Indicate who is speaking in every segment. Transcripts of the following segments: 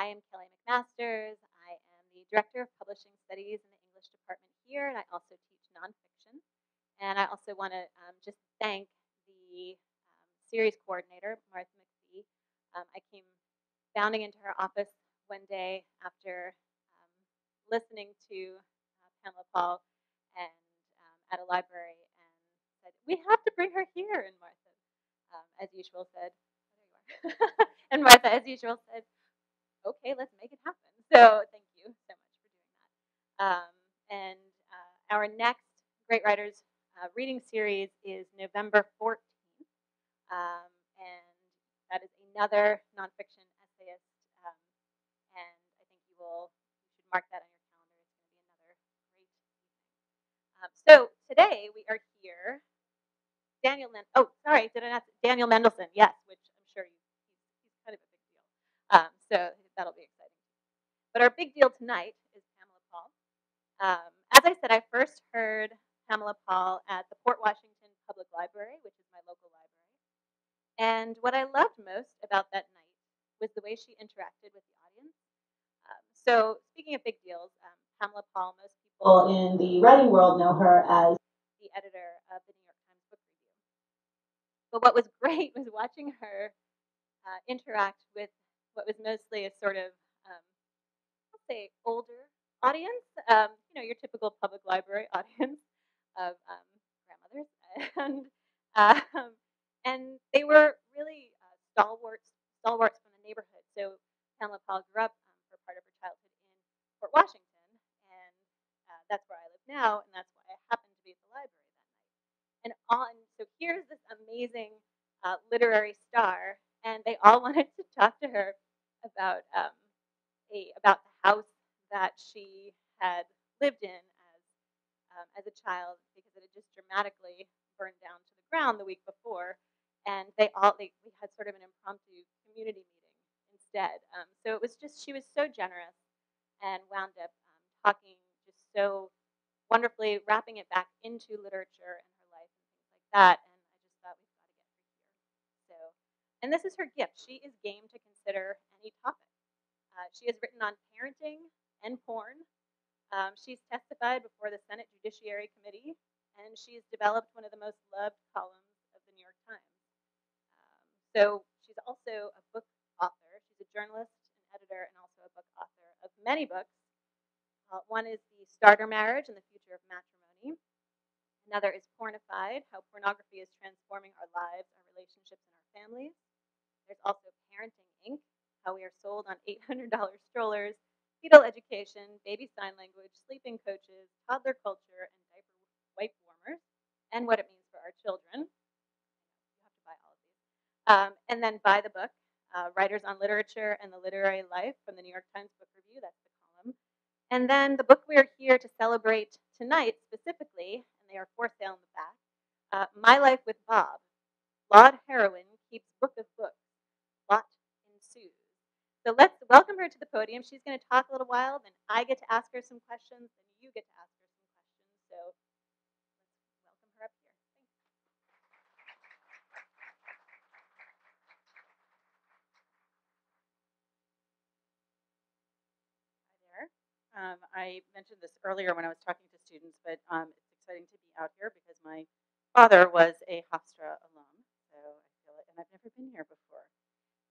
Speaker 1: I am Kelly McMasters. I am the Director of Publishing Studies in the English department here, and I also teach nonfiction. And I also want to um, just thank the um, series coordinator, Martha McPhee. Um, I came bounding into her office one day after um, listening to uh, Pamela Paul and um, at a library and said, "We have to bring her here." And Martha, um, as usual, said, and Martha, as usual, said, okay, let's make it happen. So thank you so much for doing that. Um, and uh, our next Great Writers uh, reading series is November 14th. Um, and that is another nonfiction essayist. Um, and I think you will you should mark that on your calendar. It's going to be another great evening. Um, so today we are here. Daniel, Men- oh, sorry, did I not? Daniel Mendelsohn, yes, which I'm sure you, he's kind of a big deal. Um, so that'll be exciting. But our big deal tonight is Pamela Paul. Um, as I said, I first heard Pamela Paul at the Port Washington Public Library, which is my local library. And what I loved most about that night was the way she interacted with the audience. Um, so, speaking of big deals, um, Pamela Paul, most people in the writing world know her as the editor of the New York Times Book Review. But what was great was watching her uh, interact with what was mostly a sort of, um, I'll say, older audience. Um, you know, your typical public library audience of um, grandmothers, and um, and they were really uh, stalwarts, stalwarts from the neighborhood. So Pamela Paul grew up um, for part of her childhood in Port Washington, and uh, that's where I live now, and that's why I happened to be at the library that night. And so here's this amazing uh, literary star and they all wanted to talk to her about um, a about the house that she had lived in as um, as a child because it had just dramatically burned down to the ground the week before, and they all they we had sort of an impromptu community meeting instead. Um, so it was just she was so generous and wound up um, talking just so wonderfully, wrapping it back into literature and her life and things like that. And I just thought we've got to get her here. So and this is her gift. She is game to consider any topic. Uh, she has written on parenting and porn. Um, she's testified before the Senate Judiciary Committee, and she's developed one of the most loved columns of the New York Times. Um, so she's also a book author. She's a journalist, an editor, and also a book author of many books. Uh, one is The Starter Marriage and the Future of Matrimony. Another is Pornified, How Pornography is Transforming Our Lives, Our Relationships, and Our Families. There's also Parenting Inc., how we are sold on $800 strollers, fetal education, baby sign language, sleeping coaches, toddler culture, and diaper wipe warmers, and what it means for our children. You have to buy all of these. Um, and then buy the book, uh, Writers on Literature and the Literary Life from the New York Times Book Review. That's the column. And then the book we're here to celebrate tonight specifically, and they are for sale in the back, uh, My Life with Bob. Flawed Heroine keeps book of books. So let's welcome her to the podium. She's going to talk a little while, then I get to ask her some questions, and you get to ask her some questions. So welcome her up here.
Speaker 2: Hi there. Um, I mentioned this earlier when I was talking to students, but um, it's exciting to be out here because my father was a Hofstra alum, so I feel it, and I've never been here before.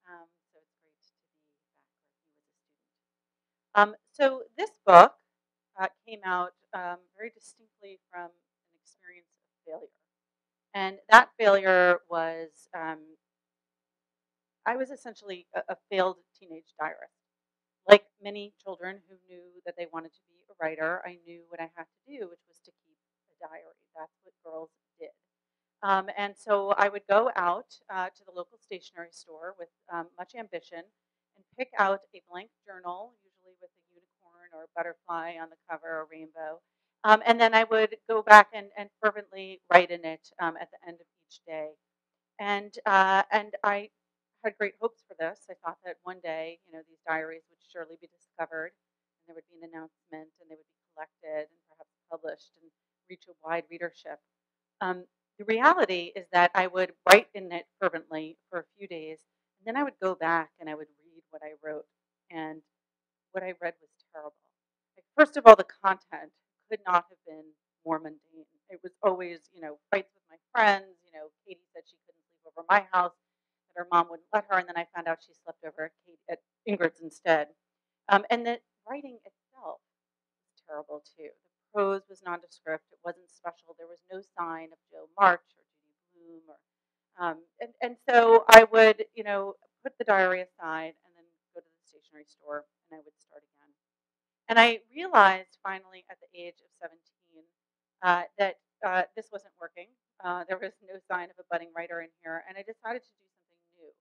Speaker 2: Um, so it's great to be back where he was a student. Um, so this book uh, came out um, very distinctly from an experience of failure, and that failure was um, I was essentially a, a failed teenage diarist like many children who knew that they wanted to be a writer, I knew what I had to do, which was to keep a diary. That's what girls did. Um, and so I would go out uh, to the local stationery store with um, much ambition and pick out a blank journal, unicorn or butterfly on the cover or rainbow. Um, and then I would go back and, and fervently write in it um, at the end of each day. And, uh, and I had great hopes for this. I thought that one day, you know, these diaries would surely be discovered, and there would be an announcement, and they would be collected and perhaps published and reach a wide readership. Um, the reality is that I would write in it fervently for a few days, and then I would go back and I would read what I wrote, and what I read was terrible. Like, first of all, the content could not have been more mundane. It was always, you know, fights with my friends. You know, Katie said she couldn't sleep over my house, that her mom wouldn't let her, and then I found out she slept over at, Kate, at Ingrid's instead. Um, and the writing itself was terrible too. The prose was nondescript. It wasn't special. There was no sign of Jo March or Judy Blume or um, and, and so I would, you know, put the diary aside and then go to the stationery store and I would start again. And I realized finally at the age of 17 uh, that uh, this wasn't working. Uh, there was no sign of a budding writer in here. And I decided to do something new,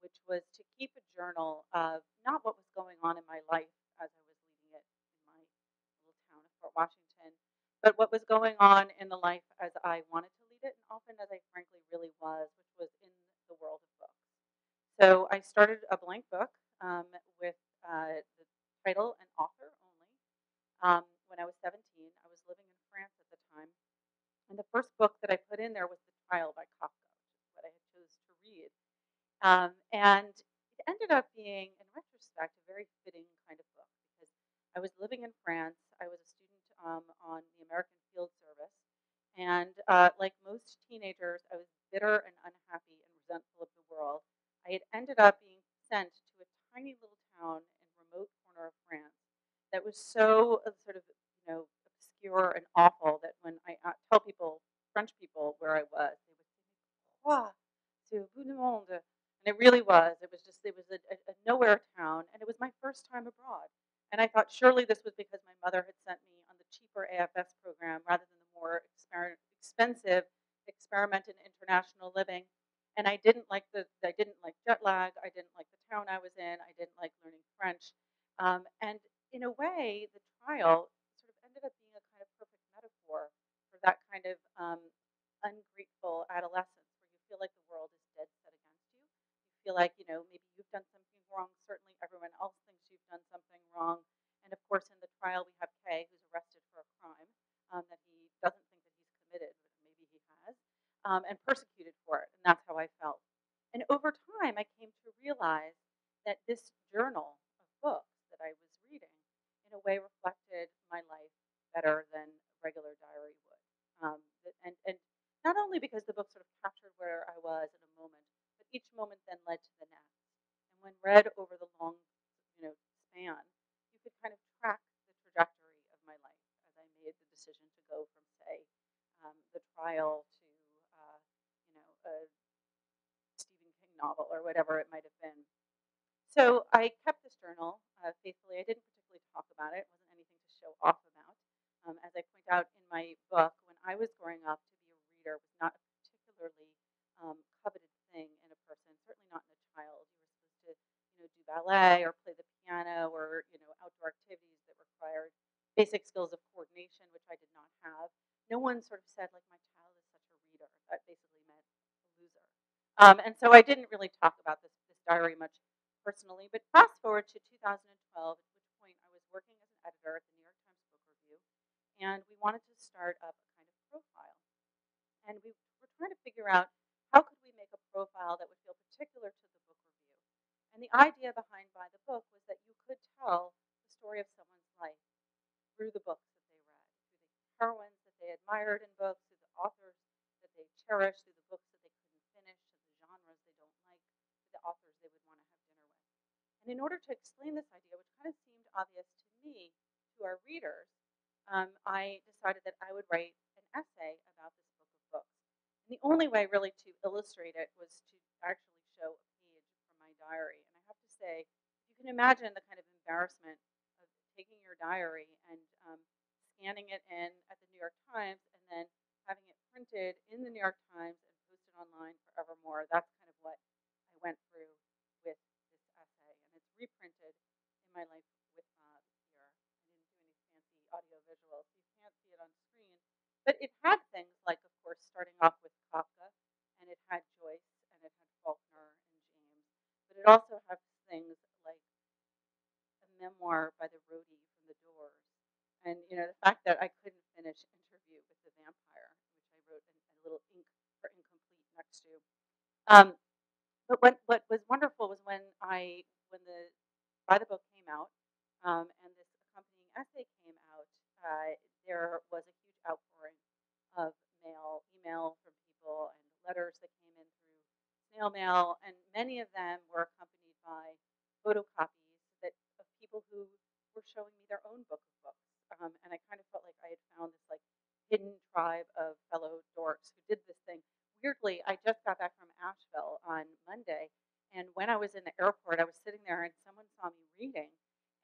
Speaker 2: which was to keep a journal of not what was going on in my life as I was leading it in my little town of Port Washington, but what was going on in the life as I wanted to lead it, and often as I frankly really was, which was in the world of books. So I started a blank book um, with uh, the title and author. Um, when I was 17, I was living in France at the time, and the first book that I put in there was The Trial by Kafka, what I had chose to read. Um, and it ended up being, in retrospect, a very fitting kind of book because I was living in France. I was a student um, on the American Field Service, and uh, like most teenagers, I was bitter and unhappy and resentful of the world. I had ended up being sent to a tiny little town in a remote corner of France that was so uh, sort of, you know, obscure and awful that when I uh, tell people, French people, where I was, they would say, "Quoi, c'est au bout du monde," and it really was. It was just, it was a, a, a nowhere town, and it was my first time abroad. And I thought surely this was because my mother had sent me on the cheaper AFS program rather than the more exper- expensive experiment in international living. And I didn't like the I didn't like jet lag. I didn't like the town I was in. I didn't like learning French. Um, and in a way, the trial sort of ended up being a kind of perfect metaphor for that kind of um, ungrateful adolescence where you feel like the world is dead set against you. You feel like, you know, maybe you've done something wrong. Certainly everyone else thinks you've done something wrong. And of course, in the trial, we have Kay, who's arrested for a crime um, that he doesn't think that he's committed, but maybe he has, um, and persecuted for it. And that's how I felt. And over time, I came to realize that this journal of books that I was in a way, reflected my life better than a regular diary would. Um, and, and not only because the book sort of captured where I was in a moment, but each moment then led to the next. And when read over the long, you know, span, you could kind of track the trajectory of my life as I made the decision to go from, say, um, the trial to, uh, you know, a Stephen King novel or whatever it might have been. So I kept this journal uh, faithfully. I didn't particularly talk about it. It wasn't anything to show off about. Um, as I point out in my book, when I was growing up, to be a reader was not a particularly um, coveted thing in a person. Certainly not in a child. You were supposed to, you know, do ballet or play the piano or you know outdoor activities that required basic skills of coordination, which I did not have. No one sort of said like my child is such a reader. That basically meant a loser. Um, and so I didn't really talk about this, this diary much personally. But fast forward to 2012, at which point I was working as an editor at the New York Times Book Review, and we wanted to start up a kind of profile. And we were trying to figure out how could we make a profile that would feel particular to the book review. And the idea behind By the Book was that you could tell the story of someone's life through the books that they read, through the heroines that they admired in books, through the authors that they cherished, through the books that they couldn't finish, through the genres they don't like, through the authors they would want to have dinner with. And in order to explain this idea, which kind of seemed obvious to me, to our readers, um, I decided that I would write an essay about this book of books. And the only way really to illustrate it was to actually show a page from my diary. And I have to say, you can imagine the kind of embarrassment of taking your diary and um, scanning it in at the New York Times and then having it printed in the New York Times and posted online forevermore. That's kind of what I went through with this essay. And it's reprinted in my life with Bob here. I didn't do any fancy audio visuals, so you can't see it on screen. But it had things like, of course, starting off with Kafka, and it had Joyce, and it had Faulkner and James. But it also has things like a memoir by the roadie from the Doors, and you know the fact that I couldn't finish Interview with the Vampire, which I wrote in a little ink for incomplete next to. Um, but what what was wonderful was when I when the by the book came out, um, and this accompanying essay came there was a huge outpouring of mail, email from people, and letters that came in through snail mail, and many of them were accompanied by photocopies that of people who were showing me their own book of books. Um, and I kind of felt like I had found this like hidden tribe of fellow dorks who did this thing. Weirdly, I just got back from Asheville on Monday, and when I was in the airport, I was sitting there and someone saw me reading,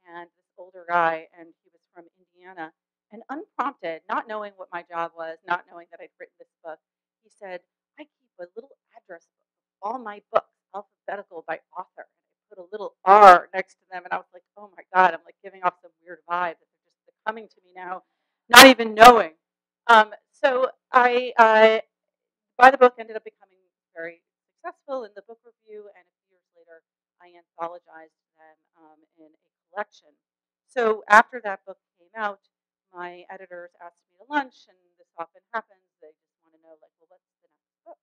Speaker 2: and this older guy, and he was from Indiana, and unprompted, not knowing what my job was, not knowing that I'd written this book, he said, I keep a little address book of all my books, alphabetical by author. And I put a little R next to them, and I was like, oh my God, I'm like giving off some weird vibe they're just coming to me now, not even knowing. Um, so I, uh, by the book ended up becoming very successful in the book review, and a few years later, I anthologized them um, in a collection. So after that book came out, my editors asked me to lunch, and this often happens. They just want to know, like, well, what's the next book?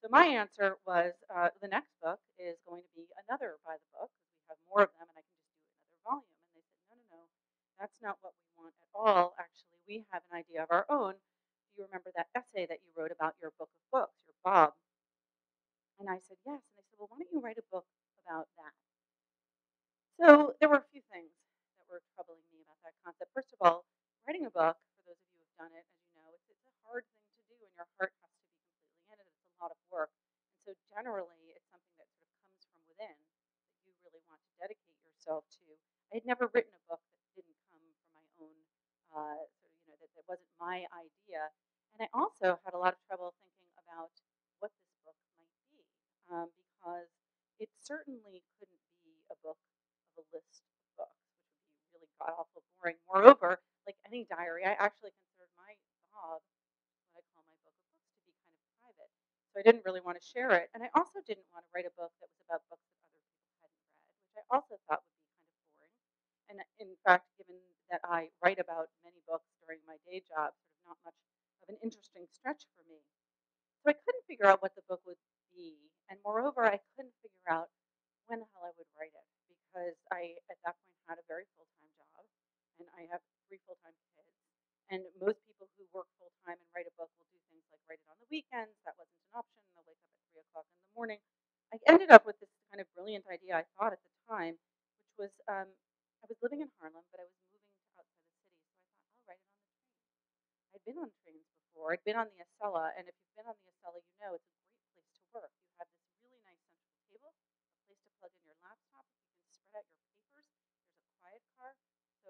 Speaker 2: So my answer was, uh, the next book is going to be another by the book. We have more of them, and I can just do another volume. And they said, no, no, no, that's not what we want at all. Actually, we have an idea of our own. Do you remember that essay that you wrote about your book of books, your Bob? And I said, yes. And they said, well, why don't you write a book about that? So there were a few things that were troubling me about that concept. First of all, writing a book, for those of you who've done it, as you know, it's, it's a hard thing to do, and your heart has to be completely in it. It's a lot of work. And so generally, it's something that sort of comes from within that you really want to dedicate yourself to. I had never written a book that didn't come from my own, uh, sort of, you know, that, that wasn't my idea. And I also had a lot of trouble thinking about what this book might be, um, because it certainly couldn't be a book of a list of books, which would be really god awful boring. Moreover, any diary, I actually considered my Bob, what I call my book of books, to be kind of private. So I didn't really want to share it. And I also didn't want to write a book that was about books that other people hadn't read, which I also thought would be kind of boring. And in fact, given that I write about many books during my day job, sort of not much of an interesting stretch for me. So I couldn't figure out what the book would be. And moreover, I couldn't figure out when the hell I would write it because I, at that point, had a very full time job and I have three full time kids. And most people who work full time and write a book will do things like write it on the weekends. That wasn't an option. They'll wake up at three o'clock in the morning. I ended up with this kind of brilliant idea I thought at the time, which was um, I was living in Harlem, but I was moving outside the city. So I thought, I'll write it on the train. I'd been on trains before. I'd been on the Acela, and if you've been on the Acela, you know it's a great place to work. You have this really nice central table, a place to plug in your laptop. You can spread out your papers. There's a quiet car.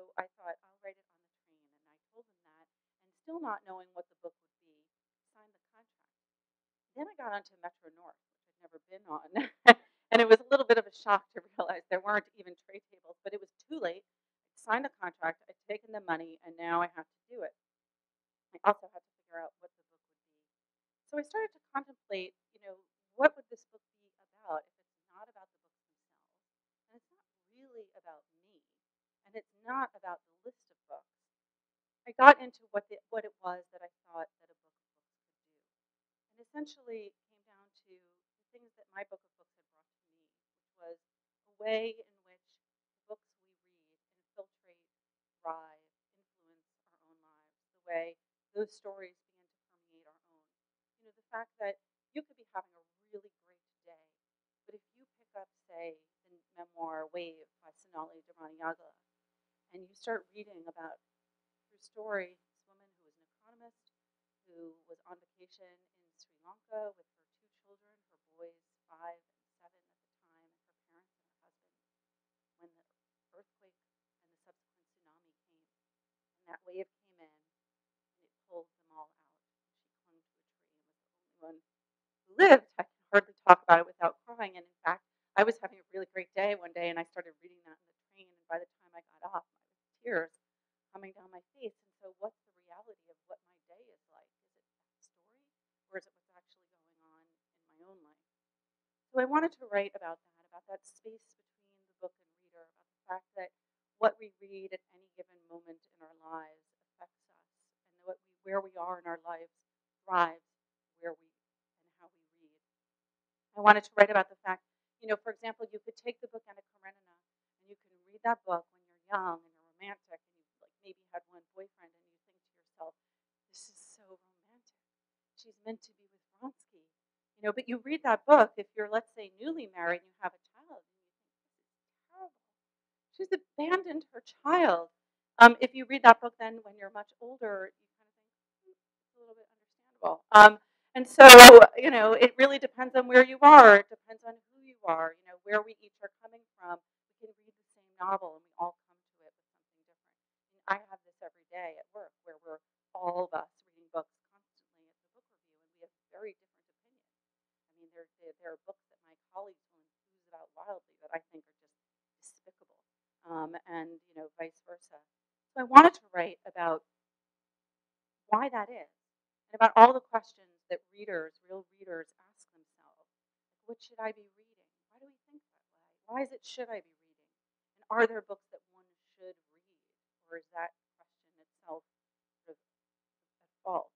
Speaker 2: So I thought I'll write it on the train, and I told them that, and still not knowing what the book would be, signed the contract. Then I got onto Metro North, which I'd never been on, and it was a little bit of a shock to realize there weren't even tray tables. But it was too late. I signed the contract. I'd taken the money, and now I have to do it. I also had to figure out what the book would be. So I started to contemplate, you know, what would this book be about if it's not about the books themselves, and it's not really about me, and it's not about the list of books. I got into what the, what it was that I thought that a book of books could do, and essentially came down to the things that my book of books had brought to me, which was a way in which the books we read infiltrate, thrive, influence our own lives, the way those stories begin to permeate our own. You know, the fact that you could be having a really great day, but if you pick up, say, the memoir Wave by Sonali Deraniyagala, and you start reading about her story, this woman who was an economist, who was on vacation in Sri Lanka with her two children, her boys five and seven at the time, and her parents and her husband, when the earthquake and the subsequent tsunami came, and that wave came in and it pulled them all out. And she clung to a tree and was the only one who lived. I can hardly talk about it without crying. And in fact, I was having a really great day one day, and I started reading that in the train. And by the time I got off, tears coming down my face. And so, what's the reality of what my day is like? Is it that story, or is it what's actually going on in my own life? So I wanted to write about that, about that space between the book and reader, about the fact that what we read at any given moment in our lives affects us, and what we, where we are in our lives thrives where we and how we read. I wanted to write about the fact, you know, for example, you could take the book Anna Karenina and you can read that book when you're young romantic and you like maybe had one boyfriend and you think to yourself, this is so romantic. She's meant to be with Vronsky. You know, but you read that book if you're, let's say, newly married and you have a child, and you think, this is terrible. She's abandoned her child. Um, if you read that book then when you're much older, you kind of think, hmm, it's a little bit understandable. Um, and so, you know, it really depends on where you are. It depends on who you are, you know, where we each are coming from. We can read the same novel and we all come to it with something different. And I have this every day at work where we're all of us reading books constantly at the book review and we have very different opinions. I mean, there, there, there are books that my colleagues will enthuse about wildly that I think are just despicable, um, and, you know, vice versa. So I wanted to write about why that is and about all the questions that readers, real readers, ask themselves. What should I be reading? Why do we think that way? Why is it should I be reading? And are there books that one should read? Or is that question itself sort of at fault?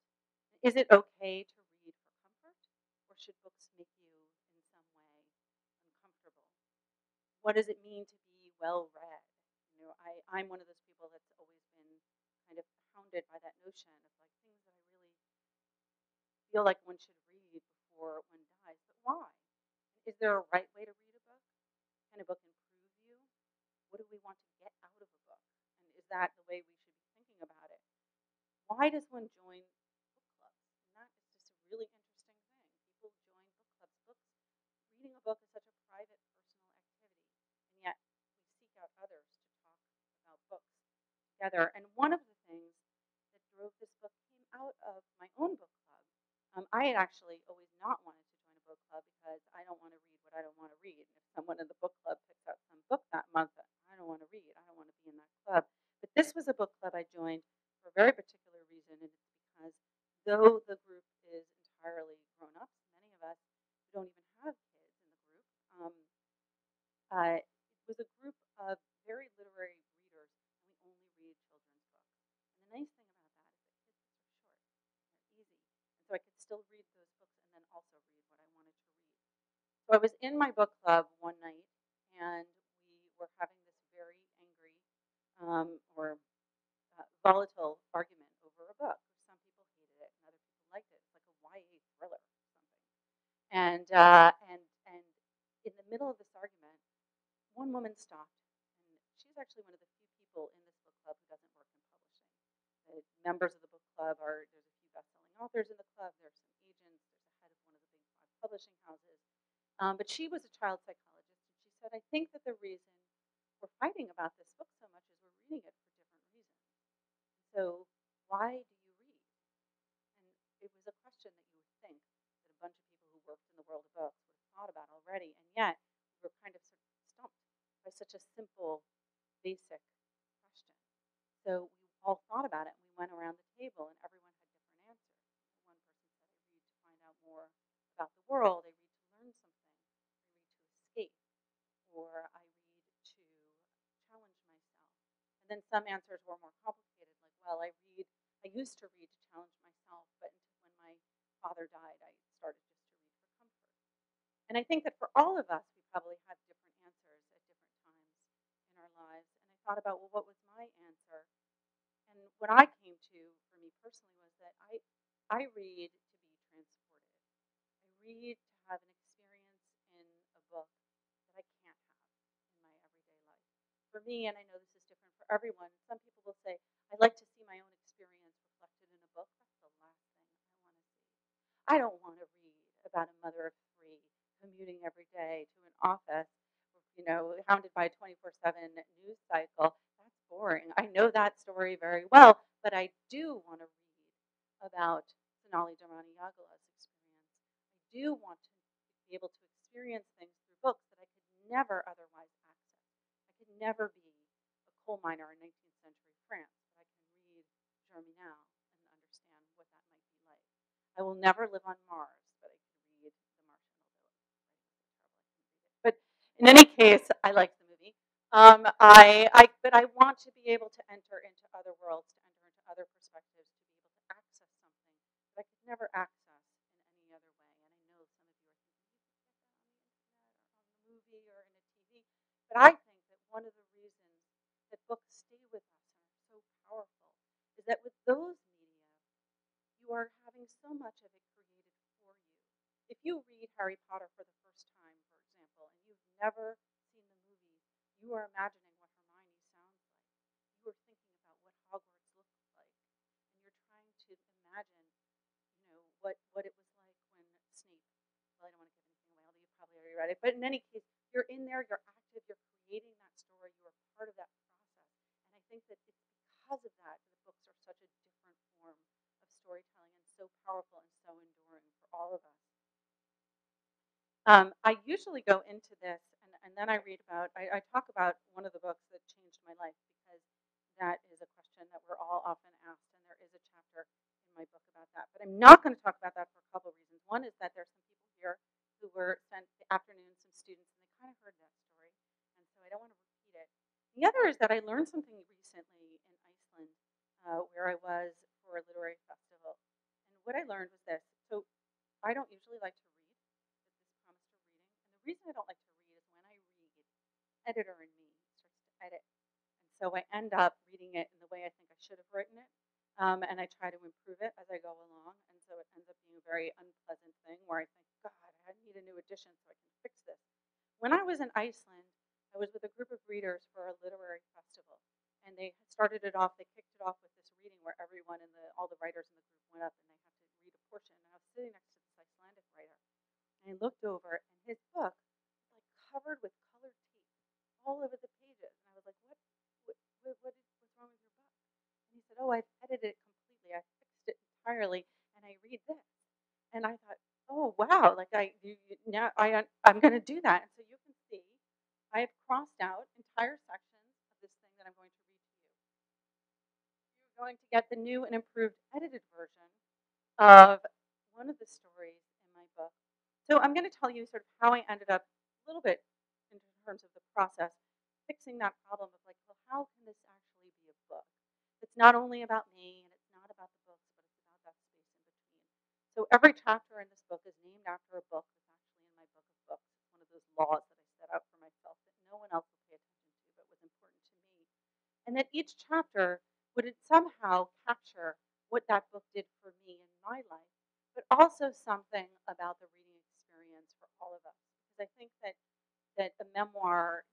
Speaker 2: Is it okay to read for comfort? Or should books make you in some way uncomfortable? What does it mean to be well read? You know, I, I'm one of those people that's always been kind of hounded by that notion of like things that I really feel like one should read before one dies. But why? Is there a right way to read a book? Can a book improve you? What do we want to get out of a book? Is that the way we should be thinking about it? Why does one join book clubs? And that is just a really interesting thing. People join book clubs. Books, reading a book is such a private, personal activity, and yet we seek out others to talk about books together. And one of the things that drove this book came out of my own book club. Um, I had actually always not wanted to join a book club because I don't want to read what I don't want to read. And if someone in the book club picks out some book that month I don't want to read, I don't want to be in that club. But this was a book club I joined for a very particular reason, and it's because though the group is entirely grown up, many of us don't even have kids in the group. Um, uh, it was a group of very literary readers, and we only read children's books. And the nice thing about that is that kids are short, they're easy, and so I could still read those books and then also read what I wanted to read. So I was in my book club one night, and we were having um, or uh, volatile argument over a book. Some people hated it, and other people liked it. It's like a YA thriller or something. And uh, and and in the middle of this argument, one woman stopped, and she's actually one of the few people in this book club who doesn't work in publishing. The members of the book club are there's a few best-selling authors in the club. There's some agents. There's a head of one of the big five publishing houses. Um, but she was a child psychologist, and she said, "I think that the reason we're fighting about this book so much reading it for different reasons. So why do you read?" And it was a question that you would think that a bunch of people who worked in the world of books would have thought about already, and yet we were kind of sort of stumped by such a simple, basic question. So we all thought about it, and we went around the table, and everyone had different answers. One person said, "I read to find out more about the world. I read to learn something. I read to escape, or I read to challenge myself." And then some answers were more complicated, like, "Well, I read. I used to read to challenge myself, but when my father died, I started just to read for comfort." And I think that for all of us, we probably have different answers at different times in our lives. And I thought about, well, what was my answer? And what I came to for me personally was that I, I read to be transported. I read to have an experience in a book that I can't have in my everyday life. For me, and I know this for everyone, some people will say, I'd like to see my own experience reflected in a book. That's the last thing I want to see. I don't want to read about a mother of three commuting every day to an office, you know, hounded by a 24 7 news cycle. That's boring. I know that story very well, but I do want to read about Sonali Deraniyagala's experience. I do want to be able to experience things through books that I could never otherwise access. I could never be coal miner in 19th century France, but I can read Germinal and understand what that might be like. I will never live on Mars, but I can read The Martian, I. But in any case, I like the movie. Um, I, I, but I want to be able to enter into other worlds, to enter into other perspectives, to be able to access something that I could never access in any other way. And I know some of you are thinking, you could get that on the internet or on the movie or in a TV. But I think that one of the reasons those media, you are having so much of it created for you. If you read Harry Potter for the first time, for example, and you've never seen the movie, you are imagining what Hermione sounds like. You are thinking about what Hogwarts looks like, and you're trying to imagine, you know, what what it was like when Snape. Well, I don't want to give anything away, although you probably already read it. But in any case, you're in there, you're active, you're creating that story, you are part of that process. And I think that it's because of that that such a different form of storytelling and so powerful and so enduring for all of us. Um, I usually go into this and, and then I read about, I, I talk about one of the books that changed my life because that is a question that we're all often asked, and there is a chapter in my book about that. But I'm not going to talk about that for a couple of reasons. One is that there's some people here who were spent the afternoon, some students, and they kind of heard that story, and so I don't want to repeat it. The other is that I learned something recently in Iceland, uh, where I was for a literary festival, and what I learned was this. So I don't usually like to read. but This is promise for reading, and the reason I don't like to read is when I read, editor in me starts to edit, and so I end up reading it in the way I think I should have written it, um, and I try to improve it as I go along, and so it ends up being a very unpleasant thing where I think, God, I need a new edition so I can fix this. When I was in Iceland, I was with a group of readers for a literary festival, and they started it off. They kicked it off with this reading where everyone in the all the writers in the group went up and they had to read a portion. And I was sitting next to this Icelandic writer, and I looked over, and his book was like covered with colored tape all over the pages, and I was like, "What? What? What? what is, what's wrong with your book?" And he said, "Oh, I've edited it completely. I fixed it entirely, and I read this." And I thought, "Oh, wow! Like I you, now I I'm going to do that." And so you can see, I have crossed out entire sections of this thing that I'm going to read to you. You're going to get the new and improved edited version of one of the stories in my book. So I'm going to tell you sort of how I ended up a little bit in terms of the process, fixing that problem of like, well, how can this actually be a book? It's not only about me and it's not about the books, but it's about that space in between. So every chapter in this book is named after a book that's actually in my book of books. It's one of those laws that I set out for myself that no one else will pay attention to, but was important to me. And that each chapter would it somehow capture what that book did for me in my life, but also something about the reading experience for all of us. Because I think that that a memoir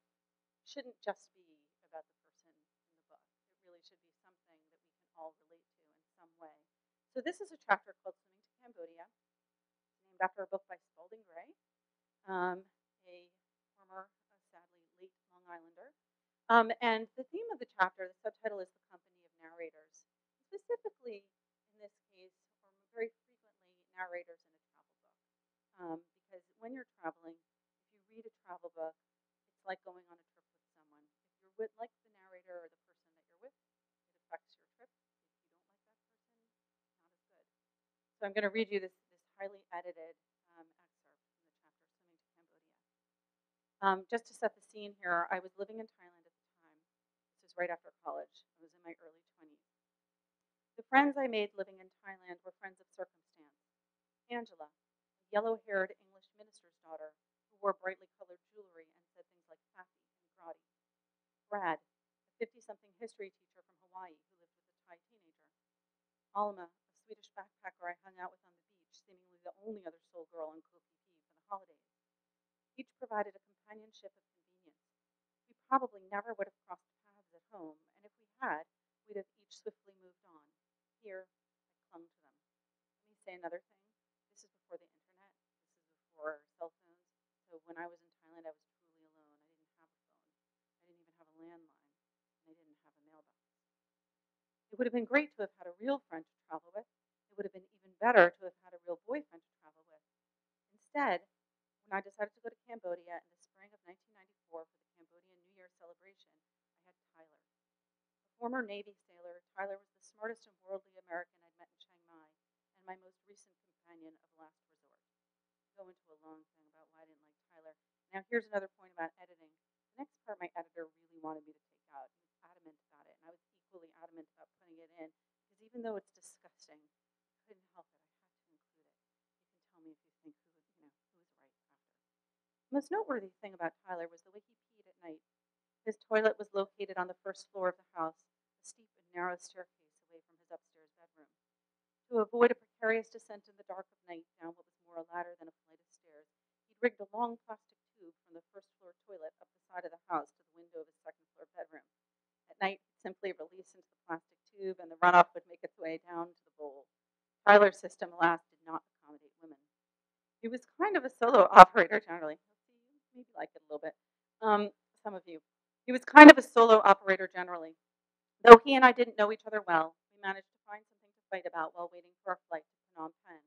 Speaker 2: shouldn't just be about the person in the book. It really should be something that we can all relate to in some way. So this is a chapter called Swimming to Cambodia. Named after a book by Spalding Gray, um, a former, uh, sadly, late Long Islander. Um, and the theme of the chapter, the subtitle is The Company Narrators. Specifically, in this case, or very frequently, narrators in a travel book. Um, because when you're traveling, if you read a travel book, it's like going on a trip with someone. If you're with, like the narrator or the person that you're with, it affects your trip. If you don't like that person, not as good. So I'm going to read you this, this highly edited um, excerpt from the chapter Swimming to Cambodia. Um, just to set the scene here, I was living in Thailand at the time. This was right after college. I was in my early 20s. The friends I made living in Thailand were friends of circumstance. Angela, a yellow haired English minister's daughter who wore brightly colored jewelry and said things like Fafi and Grotty. Brad, a 50 something history teacher from Hawaii who lived with a Thai teenager. Alma, a Swedish backpacker I hung out with on the beach, seemingly the only other soul girl on Phi Phi for the holidays. Each provided a companionship of convenience. We probably never would have crossed home, and if we had, we'd have each swiftly moved on. Here, I clung to them. Let me say another thing. This is before the internet. This is before cell phones. So when I was in Thailand, I was truly alone. I didn't have a phone. I didn't even have a landline, and I didn't have a mailbox. It would have been great to have had a real friend to travel with. It would have been even better to have had a real boyfriend to travel with. Instead, when I decided to go to Cambodia in the spring of 1994 for the Cambodian New Year celebration, I had Tyler. A former Navy sailor, Tyler was the smartest and worldly American I'd met in Chiang Mai and my most recent companion of last resort. I go into a long thing about why I didn't like Tyler. Now, here's another point about editing. The next part my editor really wanted me to take out. He was adamant about it, and I was equally adamant about putting it in because even though it's disgusting, I couldn't help it. I had to include it. You can tell me if you think who, was- you know, who was right after. The most noteworthy thing about Tyler was the way he peed at night. His toilet was located on the first floor of the house, a steep and narrow staircase away from his upstairs To avoid a precarious descent in the dark of night down what was more a ladder than a flight of stairs, he'd rigged a long plastic tube from the first floor toilet up the side of the house to the window of his second floor bedroom. At night, he'd simply release into the plastic tube, and the runoff would make its way down to the bowl. Tyler's system, alas, did not accommodate women. He was kind of a solo operator generally. Maybe like it a little bit. Um, some of you. He was kind of a solo operator generally. Though he and I didn't know each other well, we managed to find something to fight about while waiting for our flight to Phnom Penh.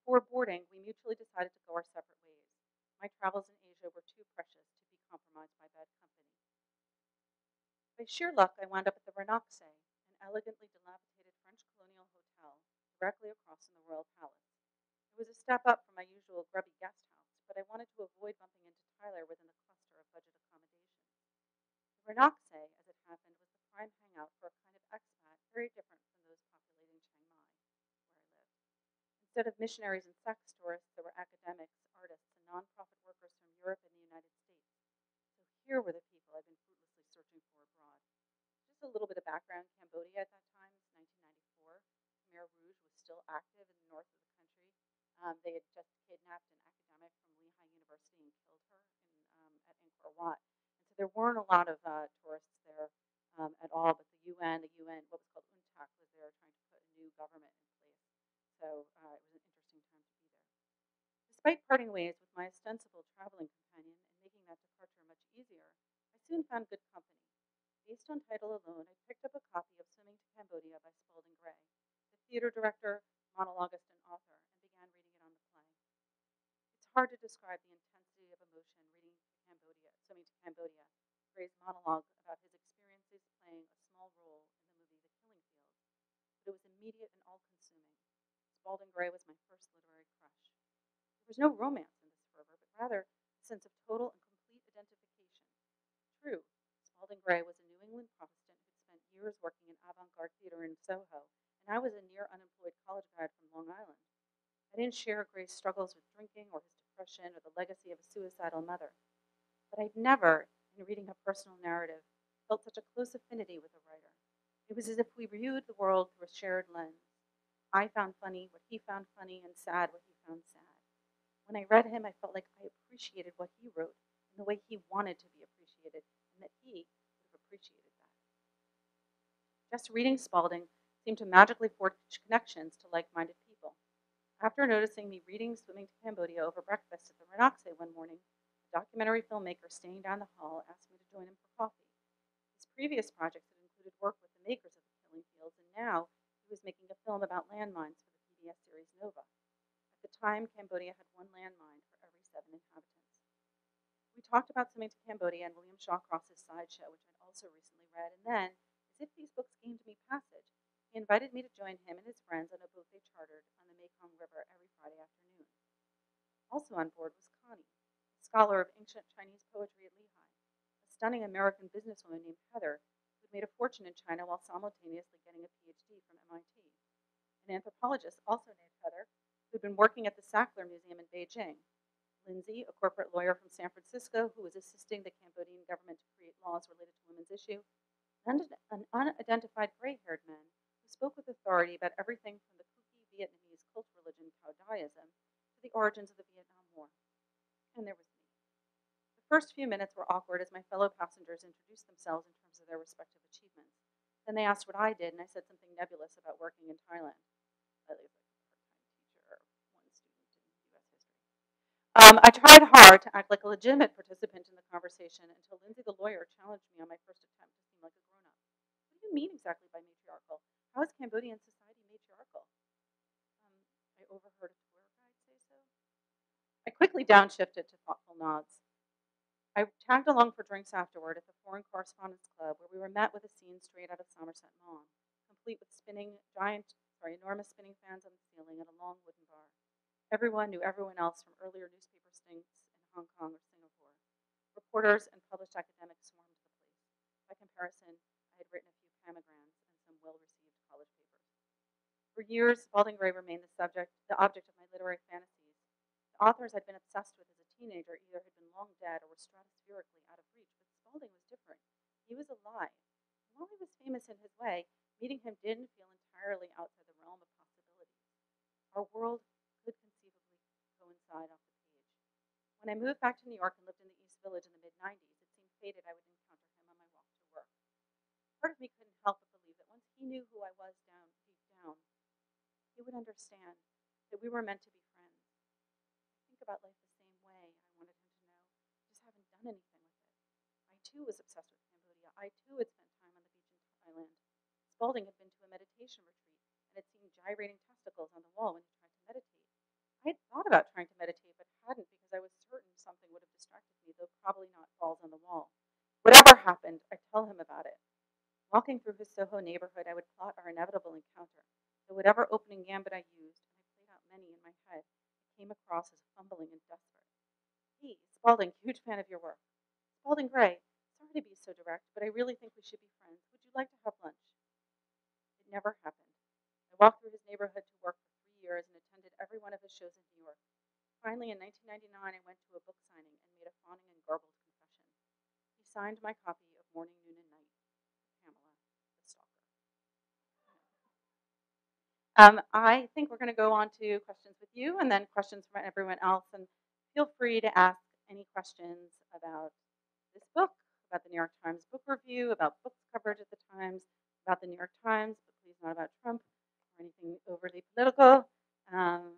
Speaker 2: Before boarding, we mutually decided to go our separate ways. My travels in Asia were too precious to be compromised by bad company. By sheer luck, I wound up at the Renakse, an elegantly dilapidated French colonial hotel directly across from the royal palace. It was a step up from my usual grubby guest house, but I wanted to avoid bumping into Tyler within the cluster of budget accommodations. The Renakse, as it happened, was prime hangout for a kind of expat very different from those populating Chiang Mai, where I lived. Instead of missionaries and sex tourists, there were academics, artists, and nonprofit workers from Europe and the United States. So here were the people I'd been fruitlessly searching for abroad. Just a little bit of background Cambodia at that time, it's 1994. Khmer Rouge was still active in the north of the country. Um, they had just kidnapped an academic from Lehigh University and killed her in, um, at Angkor Wat. And so there weren't a lot of uh, tourists there um, at all, but the UN, the UN, what was called UNTAC, was there trying to put a new government in place. So uh, it was an interesting time to be there. Despite parting ways with my ostensible traveling companion and making that departure much easier, I soon found good company. Based on title alone, I picked up a copy of Swimming to Cambodia by Spalding Gray, the theater director, monologuist, and author, and began reading it on the plane. It's hard to describe the intensity of emotion reading to Cambodia, Swimming to Cambodia, Gray's monologue about his playing a small role in the movie The Killing Fields, but it was immediate and all-consuming. Spalding Gray was my first literary crush. There was no romance in this fervor, but rather a sense of total and complete identification. True, Spalding Gray was a New England Protestant who'd spent years working in avant-garde theater in Soho, and I was a near unemployed college grad from Long Island. I didn't share Gray's struggles with drinking or his depression or the legacy of a suicidal mother. But I'd never, in reading a personal narrative, felt such a close affinity with a writer. It was as if we viewed the world through a shared lens. I found funny what he found funny and sad what he found sad. When I read him, I felt like I appreciated what he wrote and the way he wanted to be appreciated, and that he would have appreciated that. Just reading Spalding seemed to magically forge connections to like minded people. After noticing me reading Swimming to Cambodia over breakfast at the Renakse one morning, a documentary filmmaker staying down the hall asked me to join him for coffee. Previous projects had included work with the makers of the Killing Fields, and now he was making a film about landmines for the PBS series Nova. At the time, Cambodia had one landmine for every seven inhabitants. We talked about Swimming to Cambodia and William Shawcross's sideshow, which I'd also recently read, and then, as if these books gained me passage, he invited me to join him and his friends on a boat they chartered on the Mekong River every Friday afternoon. Also on board was Connie, a scholar of ancient Chinese poetry at Lehigh, stunning American businesswoman named Heather who'd made a fortune in China while simultaneously getting a PhD from MIT, an anthropologist also named Heather who'd been working at the Sackler Museum in Beijing, Lindsay, a corporate lawyer from San Francisco who was assisting the Cambodian government to create laws related to women's issue, and an unidentified gray-haired man who spoke with authority about everything from the kooky Vietnamese cult religion Cao Daism to the origins of the Vietnam War. And there was first few minutes were awkward as my fellow passengers introduced themselves in terms of their respective achievements. Then they asked what I did, and I said something nebulous about working in Thailand. I. Um, I tried hard to act like a legitimate participant in the conversation until Lindsay, the lawyer, challenged me on my first attempt to seem like a grown-up. What do you mean exactly by matriarchal? How is Cambodian society matriarchal? Um, I overheard a tour guide say so. I quickly downshifted to thoughtful nods. I tagged along for drinks afterward at the Foreign Correspondents Club, where we were met with a scene straight out of Somerset Maugham, complete with spinning giant, sorry, enormous spinning fans on the ceiling and a long wooden bar. Everyone knew everyone else from earlier newspaper stints in Hong Kong or Singapore. Reporters and published academics swarmed the place. By comparison, I had written a few pamograms and some well-received college papers. For years, Spalding Gray remained the subject, the object of my literary fantasies. The authors I'd been obsessed with as teenager either had been long dead or were stratospherically out of reach, but Spalding was different. He was alive. And while he was famous in his way, meeting him didn't feel entirely outside the realm of possibility. our world could conceivably coincide off the page. When I moved back to New York and lived in the East Village in the mid 90s, it seemed fated I would encounter him on my walk to work. Part of me couldn't help but believe that once he knew who I was down deep down, he would understand that we were meant to be friends. Think about life the same way, I wanted him to know. Just haven't done anything with it. I too was obsessed with Cambodia. I too had spent time on the beach in Thailand. Spalding had been to a meditation retreat and had seen gyrating testicles on the wall when he tried to meditate. I had thought about trying to meditate, but hadn't because I was certain something would have distracted me, though probably not balls on the wall. Whatever happened, I'd tell him about it. Walking through his Soho neighborhood, I would plot our inevitable encounter. Though whatever opening gambit I used, and I played out many in my head, came across as fumbling and desperate. Spalding, huge fan of your work. Spalding Gray, sorry to be so direct, but I really think we should be friends. Would you like to have lunch? It never happened. I walked through his neighborhood to work for three years and attended every one of his shows in New York. Finally, in 1999, I went to a book signing and made a fawning and garbled confession. He signed my copy of Morning, Noon, and Night, Pamela, the Stalker. Um, I think we're going to go on to questions with you and then questions from everyone else. And feel free to ask any questions about this book, about the New York Times book review, about books coverage at the Times, about the New York Times, but please not about Trump or anything overly political. Um,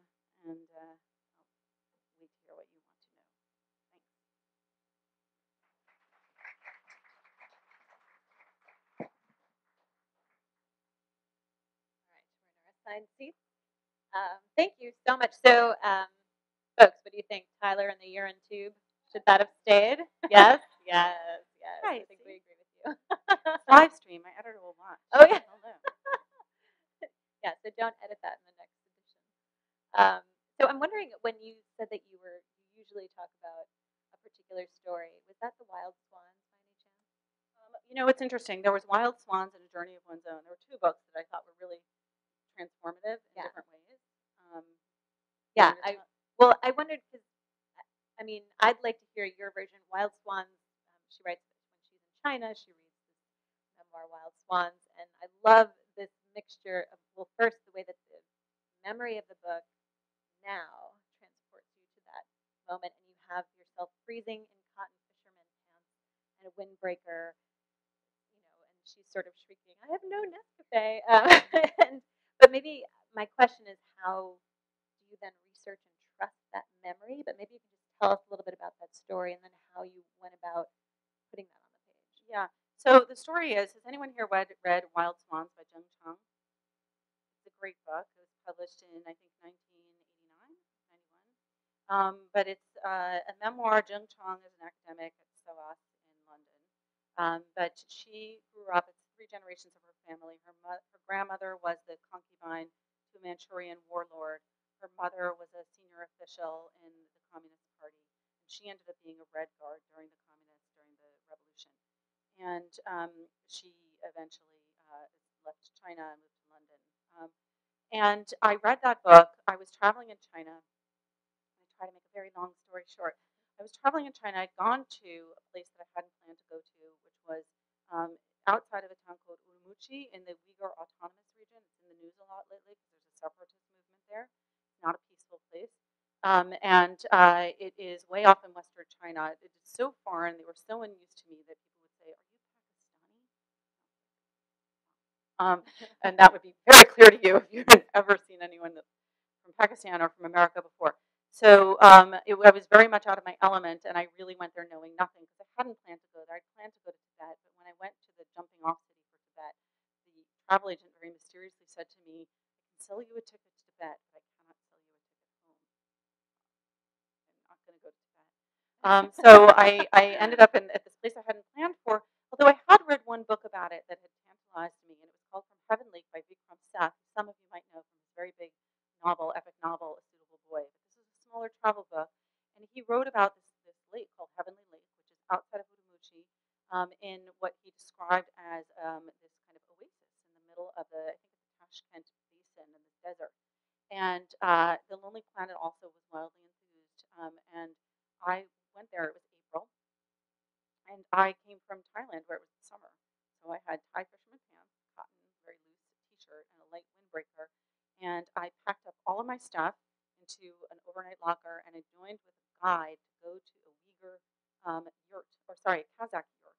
Speaker 2: and uh, wait to hear what you want to know. Thanks.
Speaker 1: All right, we're in our assigned seats. Um, thank you so much. So, um, folks, what do you think? Tyler and the urine tube, should that have stayed? Yes, yes, yes.
Speaker 2: Right.
Speaker 1: I
Speaker 2: think
Speaker 1: we agree with you.
Speaker 2: Live stream, my editor will watch.
Speaker 1: Oh, yeah. Yeah, so don't edit that in the next edition. Um, so I'm wondering when you said that you were you usually talk about a particular story, was that the Wild Swans by any chance?
Speaker 2: Um, you know, it's interesting. There was Wild Swans and A Journey of One's Own. There were two books that I thought were really transformative in
Speaker 1: Yeah.
Speaker 2: different ways. Um,
Speaker 1: Yeah, I well, I wondered because I mean, I'd like to hear your version. Wild Swans. Um, she writes when she's in China, she reads this memoir, Wild Swans, and I love this mixture of well, first the way that the memory of the book now transports you to that moment, and you have yourself freezing in cotton fisherman pants and a windbreaker, you know, and she's sort of shrieking, "I have no Nescafe." Um, but maybe my question is, how do you then research and trust that memory? But maybe you can just tell us a little bit about that story and then how you went about putting that on the page.
Speaker 2: Yeah. So the story is: Has anyone here read, read Wild Swans by Jung Chang? It's a great book. It was published in I think 1989, 91. Um, but it's uh, a memoir. Jung Chang is an academic at SOAS in London. Um, but she grew up. It's three generations of her family. Her her grandmother was the concubine to a Manchurian warlord. Her mother was a senior official in the Communist Party. And she ended up being a Red Guard during the communists during the revolution and um, she eventually uh, left China and moved to London. Um, and I read that book. I was traveling in China. I try to make a very long story short. I was traveling in China. I'd gone to a place that I hadn't planned to go to, which was um, outside of a town called Urumqi in the Uyghur Autonomous Region. It's in the news a lot lately because there's a separatist movement there. Not a peaceful place. Um, and uh, it is way off in western China. It is so foreign. They were so unused to me that people would say, "Are you Pakistani?" Um, and that would be very clear to you if you had ever seen anyone from Pakistan or from America before. So um, it, I was very much out of my element, and I really went there knowing nothing because I hadn't planned to go there. I planned to go to Tibet, but when I went to the jumping off city for Tibet, the travel agent very mysteriously said to me, "I can sell you a ticket to Tibet, I cannot sell you a ticket home." I'm not going to go to Tibet. Um, so I, I ended up in, at this place I hadn't planned for, although I had read one book about it that had tantalized me, and it was called From Heaven Lake by Vikram Seth. Some of you might know from his very big novel, epic novel, A Suitable Boy. But this is a smaller travel book, and he wrote about this, this lake called Heavenly Lake, which is outside of Urumqi, um, in what he described as um, this kind of oasis in the middle of the, I think it's Tashkent Basin in the desert. And uh, the Lonely Planet also was wildly enthused, um, and I went there. It was April, and I came from Thailand where it was summer. So I had Thai fisherman pants, cotton, very loose T-shirt, and a light windbreaker. and I packed up all of my stuff into an overnight locker, and I joined with a guide to go to a Uyghur um, yurt, or sorry, Kazakh yurt,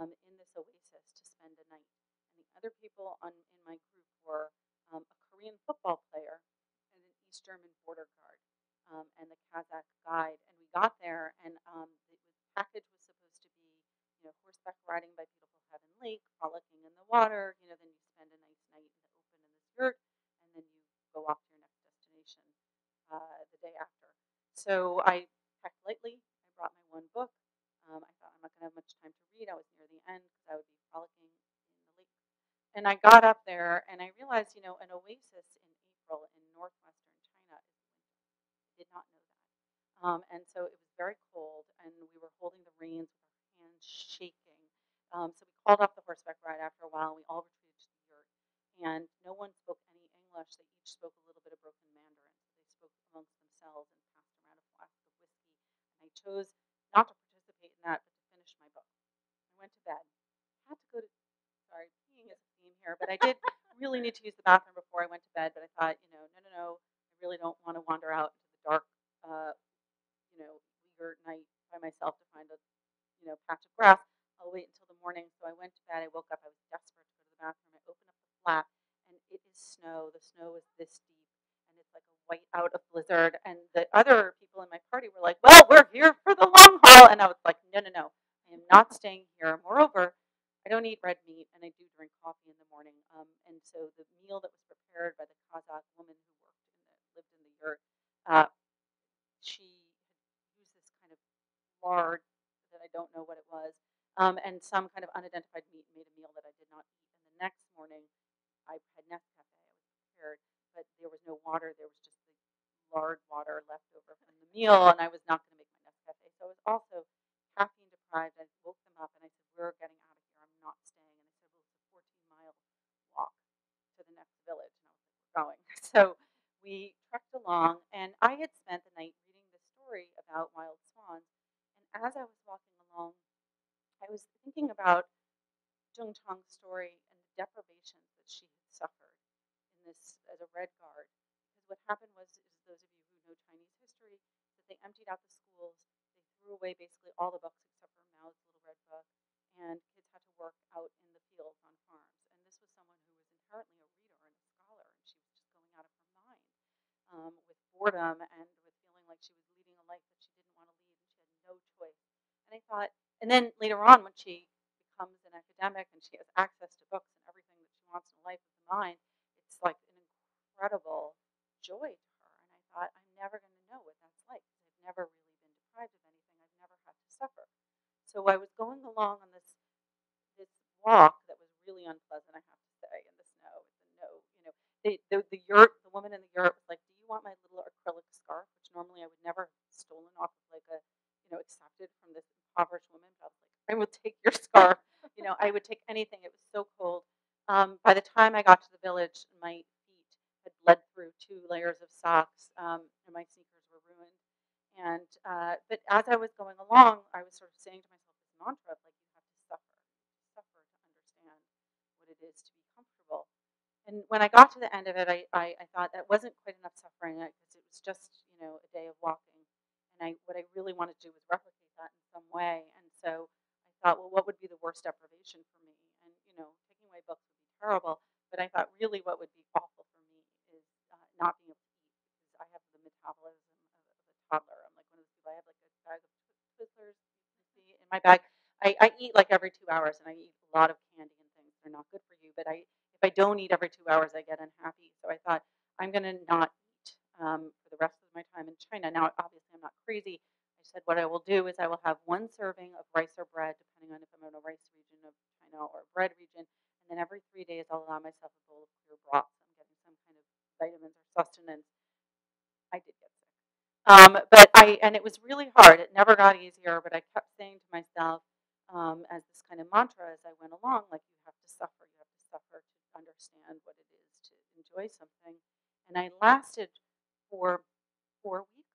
Speaker 2: um, in this oasis to spend a night. And the other people on in my group were um, a Korean football player and an East German border guard um, and the Kazakh guide. And got there, and um, the package was supposed to be, you know, horseback riding by beautiful Heaven Lake, frolicking in the water. You know, then you spend a nice night in the open in this yurt, and then you go off to your next destination uh, the day after. So I packed lightly. I brought my one book. Um, I thought I'm not going to have much time to read. I was near the end because I would be frolicking in the lake. And I got up there and I realized, you know, an oasis in April in northwestern China. I did not know. Um, and so it was very cold and we were holding the reins with our hands shaking. Um, so we called off the horseback ride after a while and we all retreated to the yurt. And no one spoke any English. They each spoke a little bit of broken Mandarin. So they spoke amongst themselves and passed around a flask of whiskey. And I chose not to participate in that, but to finish my book. I went to bed. I Had to go to sorry, peeing is a theme here, but I did really need to use the bathroom before I went to bed. But I thought, you know, no, no, no, I really don't want to wander out into the dark, uh, know, Uyghur night by myself to find a, you know, patch of grass. I'll wait until the morning. So I went to bed. I woke up. I was desperate to go to the bathroom. I opened up the flap, and it is snow. The snow is this deep, and it's like a white out of blizzard. And the other people in my party were like, "Well, we're here for the long haul," and I was like, "No, no, no, I am not staying here." Moreover, I don't eat red meat, and I do drink coffee in the morning. Um, and so the meal that was prepared by the Kazakh woman who worked in the lived in the yurt, uh, she had used this kind of lard that I don't know what it was, um, and some kind of unidentified meat made a meal that I did not eat. And the next morning, I had Nescafe. I was prepared, but there was no water. There was just the lard water left over from the meal, and I was not going to make my Nescafe. So I was also caffeine deprived. I woke them up and I said, "We're getting out of here. I'm not staying." And I said, "Well, it's a 14 mile walk to the next village," and I was like, "We're going." So we trekked along, and I had spent the night reading the story about wild swans. As I was walking along, I was thinking about Jung Chang's story and the deprivations that she had suffered in this as a red guard. Because what happened was, is those of you who know Chinese history, that they emptied out the schools, they threw away basically all the books except for Mao's Little Red Book, and kids had to work out in the fields on farms. And this was someone who was inherently a reader and a scholar, and she was just going out of her mind um, with boredom and with feeling like she was leading a life that she didn't want to lead, and she had no choice. And I thought, and then later on, when she becomes an academic and she has access to books and everything that she wants in life the mind, it's like an incredible joy to her. And I thought, I'm never going to know what that's like. I've never really been deprived of anything. I've never had to suffer. So I was going along on this this walk that was really unpleasant, I have to say, in the snow, the no, you know, the the, the yurt, the woman in the yurt was like, "Do you want my little acrylic scarf?" Which normally I would never have stolen off of like a, know, accepted from this impoverished woman. But I was like, "I will take your scarf." you know, I would take anything. It was so cold. Um, by the time I got to the village, my feet had bled through two layers of socks, um, and my sneakers were ruined. And uh, but as I was going along, I was sort of saying to myself this mantra like, you have to suffer, suffer to understand what it is to be comfortable. And when I got to the end of it, I, I, I thought that wasn't quite enough suffering because it was just you know a day of walking. And I what I really wanted to do was replicate that in some way. And so I thought, well, what would be the worst deprivation for me? And you know, taking away books would be terrible. But I thought really what would be awful for me is uh, not being able to eat because I have the metabolism of, of a toddler. I'm like one of those people. I have like a bag of Twizzlers in my bag. I, I eat like every two hours, and I eat a lot of candy and things. They're not good for you, but I if I don't eat every two hours, I get unhappy. So I thought I'm going to not um, for the rest of my time in China. Now, obviously, I'm not crazy. I said what I will do is I will have one serving of rice or bread, depending on if I'm in a rice region of China or a bread region, and then every three days I'll allow myself a bowl of clear broth. I'm getting some kind of vitamins or sustenance. I did get sick, um, but I and it was really hard. It never got easier, but I kept saying to myself um, as this kind of mantra as I went along, like you have to suffer, you have to suffer to understand what it is to enjoy something. And I lasted for four weeks.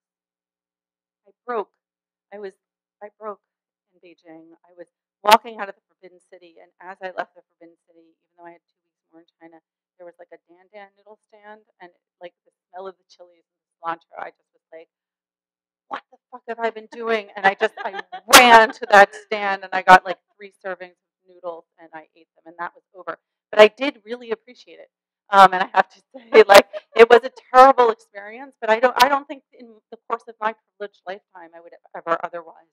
Speaker 2: I broke. I was I broke in Beijing. I was walking out of the Forbidden City, and as I left the Forbidden City, even though I had two weeks more in China, there was like a dan dan noodle stand, and it, like the smell of the chilies and the cilantro, I just was like, "What the fuck have I been doing?" And I just I ran to that stand, and I got like three servings of noodles, and I ate them, and that was over. But I did really appreciate it um, and I have to say, like, it was a terrible experience. But I don't I don't think in the course of my privileged lifetime I would have ever otherwise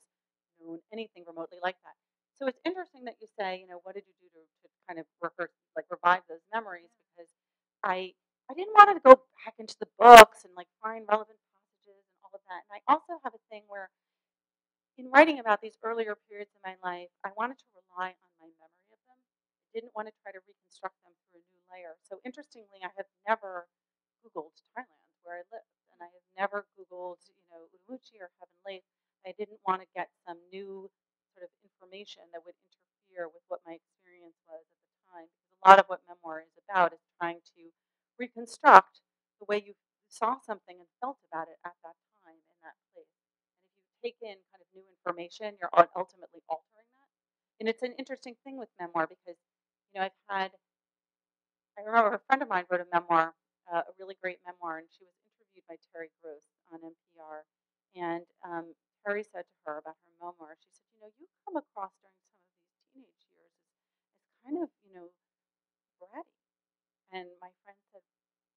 Speaker 2: known anything remotely like that. So it's interesting that you say, you know, what did you do to, to kind of rehearse, like revive those memories? Because I I didn't want to go back into the books and like find relevant passages and all of that. And I also have a thing where in writing about these earlier periods in my life, I wanted to rely on my memory of them. I didn't want to try to reconstruct them through a new layer. So interestingly, I have never Googled Thailand where I lived, and I have never Googled, you know, Urumqi or Heaven Lake. I didn't want to get some new sort of information that would interfere with what my experience was at the time. Because a lot of what memoir is about is trying to reconstruct the way you saw something and felt about it at that time in that place. And if you take in kind of new information, you're ultimately altering that. And it's an interesting thing with memoir because, you know, I've had, I remember a friend of mine wrote a memoir, uh, a really great memoir, and she was interviewed by Terry Gross on NPR. And um, Terry said to her about her memoir, she said, you know, you come across during some of these teenage years as, kind of, you know, bratty. And my friend said,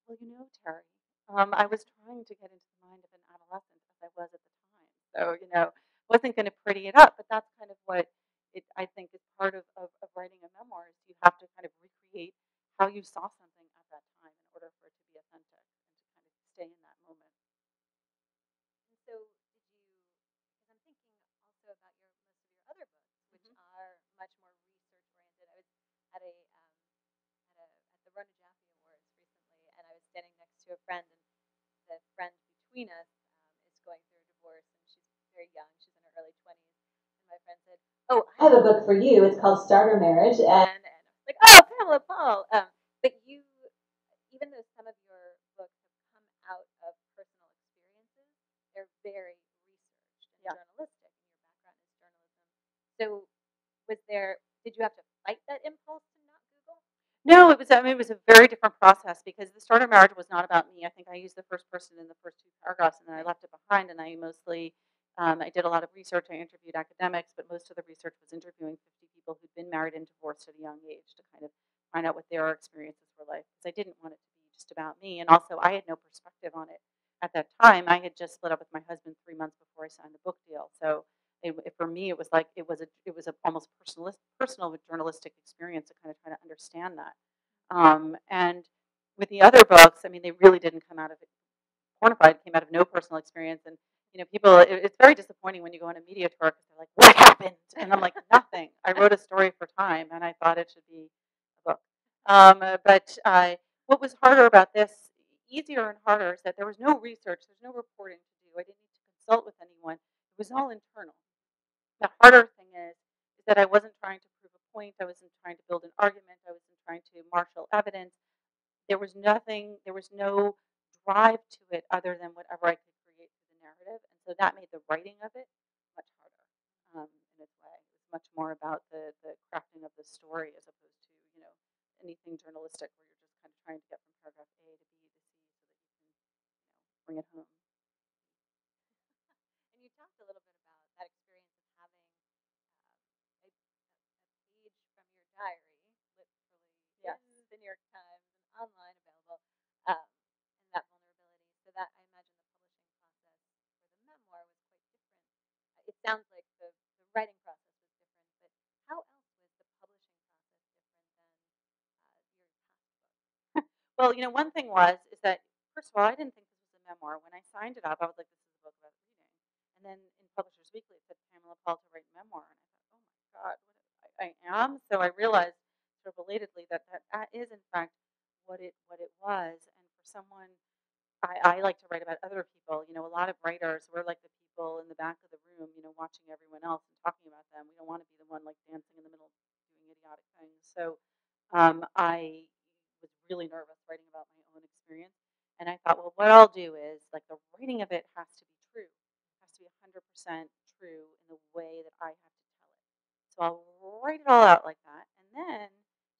Speaker 2: well, you know, Terry, um, I was trying to get into the mind of an adolescent as I was at the time. So, you know, wasn't going to pretty it up, but that's kind of what it, I think is part of, of, of writing a memoir is you have to kind of recreate how you saw something at that time in order for it to be authentic and to kind of stay in that moment.
Speaker 1: And so, did you? Because I'm thinking also about your most of your other books, which
Speaker 2: Mhm.
Speaker 1: are much more research oriented. I was at a um, at a at the Rona Jaffe Awards recently, and I was standing next to a friend, and the friend between us um, is going through a divorce, and she's very young; she's in her early twenties. And my friend said, "Oh, I have a book for you. It's called Starter Marriage," and, and I was like, "Oh, Pamela Paul." Um, but you, even though some of your books have come out of personal experiences, they're very researched and
Speaker 2: Yeah.
Speaker 1: journalistic, and your background is journalism. So, was there? Did you have to fight that impulse to not Google?
Speaker 2: No, it was. I mean, it was a very different process because the starter marriage was not about me. I think I used the first person in the first two paragraphs, and then I left it behind. And I mostly, um, I did a lot of research. I interviewed academics, but most of the research was interviewing 50 people who'd been married and divorced at a young age to kind of find out what their experiences were like. Because I didn't want it to be just about me, and also I had no perspective on it at that time. I had just split up with my husband three months before I signed the book deal, so it, it- for me, it was like it was a it was a almost personal personal journalistic experience to kind of try to understand that. Um, and with the other books, I mean, they really didn't come out of it. Pornified came out of no personal experience, and you know, people. It, it's very disappointing when you go on a media tour because they're like, "What happened?" And I'm like, "Nothing. I wrote a story for Time, and I thought it should be a book." Um, but uh, what was harder about this, easier and harder, is that there was no research. There's no reporting to do. I didn't need to consult with anyone. It was all internal. The harder thing is, is that I wasn't trying to prove a point. I wasn't trying to build an argument. I wasn't trying to marshal evidence. There was nothing. There was no drive to it other than whatever I could create through the narrative, and so that made the writing of it much harder um, in its way. It was much more about the the crafting of the story as opposed to you know anything journalistic where you're just kind of trying to get from paragraph A to B to C so that you can you know bring it home.
Speaker 1: And you talked a little bit about that experience of having um, a, a page from your diary, literally
Speaker 2: Yes.
Speaker 1: in the New York Times and online available, um, and that vulnerability. So that I imagine the publishing process for the memoir was quite different. Uh, It sounds like the, the writing process was different, but how else was the publishing process different than uh, your past books?
Speaker 2: Well, you know, one thing was is that first of all, I didn't think this was a memoir. When I signed it up, I was like, this is a book about reading. And then in Publishers Weekly, it said Pamela Paul to write memoir, and I thought, oh my god, what I, I am. So I realized sort of belatedly that, that is in fact what it what it was. And for someone, I, I like to write about other people. You know, a lot of writers we're like the people in the back of the room, you know, watching everyone else and talking about them. We don't want to be the one like dancing in the middle, doing idiotic things. So um, I was really nervous writing about my own experience. And I thought, well, what I'll do is like the writing of it has to be true, it has to be 100% true in the way that I have to tell it. So I'll write it all out like that. And then,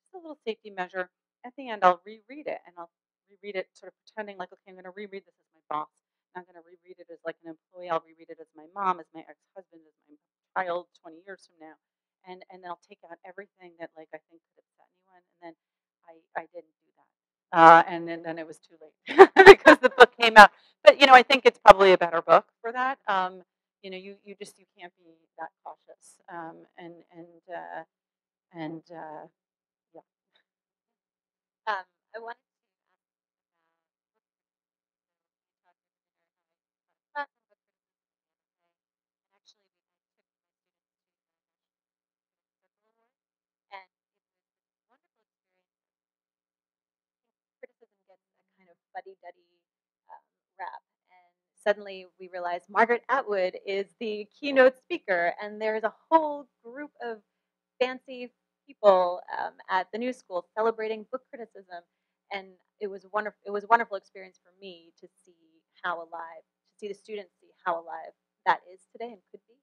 Speaker 2: just a little safety measure, at the end, I'll reread it and I'll reread it sort of pretending like, okay, I'm going to reread this as my boss. not going to reread it as like an employee. I'll reread it as my mom, as my ex-husband, as my child 20 years from now. And, and I'll take out everything that like I think could upset anyone. And then I, I didn't do that. Uh, and then, then it was too late because the book came out. But, you know, I think it's probably a better book for that. Um, you know, you, you just, you can't be that cautious. Um, and, and, uh, and, uh,
Speaker 1: Um, I wanted to ask about book criticism. You talked about how I taught in book criticism the other day, and actually we I took my students to the National Critical Circle Award, and it was this wonderful experience. I think criticism gets a kind of fuddy-duddy um, rap, and suddenly we realized Margaret Atwood is the keynote speaker, and there's a whole group of fancy people um, at the New School celebrating book criticism, and it was wonderful. It was a wonderful experience for me to see how alive, to see the students see how alive that is today and could be.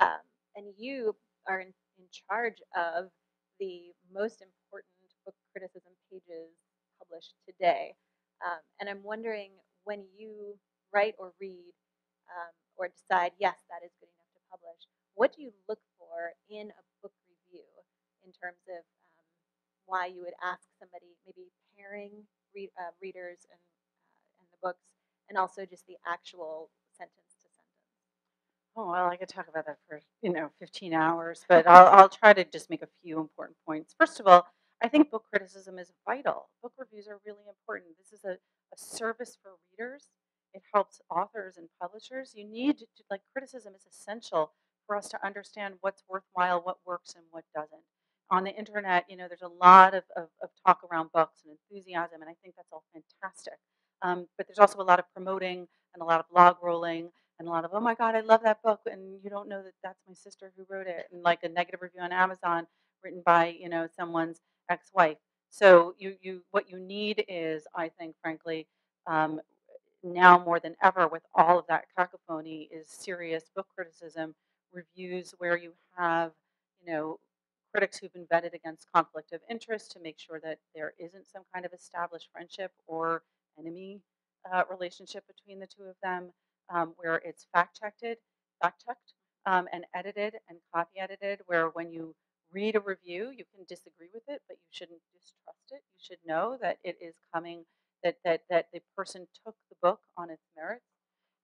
Speaker 1: Um, and you are in, in charge of the most important book criticism pages published today. Um, and I'm wondering when you write or read um, or decide, yes, that is good enough to publish, what do you look for in a book review in terms of um, why you would ask somebody, maybe pairing read, uh, readers and, uh, and the books, and also just the actual sentence to sentence?
Speaker 2: Oh, well, I could talk about that for, you know, 15 hours, but I'll, I'll try to just make a few important points. First of all, I think book criticism is vital. Book reviews are really important. This is a, a service for readers. It helps authors and publishers. You need to, like, criticism is essential for us to understand what's worthwhile, what works, and what doesn't. On the internet, you know, there's a lot of, of, of talk around books and enthusiasm, and I think that's all fantastic. Um, but there's also a lot of promoting and a lot of blog rolling and a lot of oh my god i love that book and you don't know that that's my sister who wrote it and like a negative review on amazon written by you know someone's ex-wife so you you what you need is i think frankly um, now more than ever with all of that cacophony is serious book criticism reviews where you have you know critics who've been vetted against conflict of interest to make sure that there isn't some kind of established friendship or enemy uh, relationship between the two of them um, where it's fact checked, fact checked, um, and edited and copy edited. Where when you read a review, you can disagree with it, but you shouldn't distrust it. You should know that it is coming that that that the person took the book on its merits.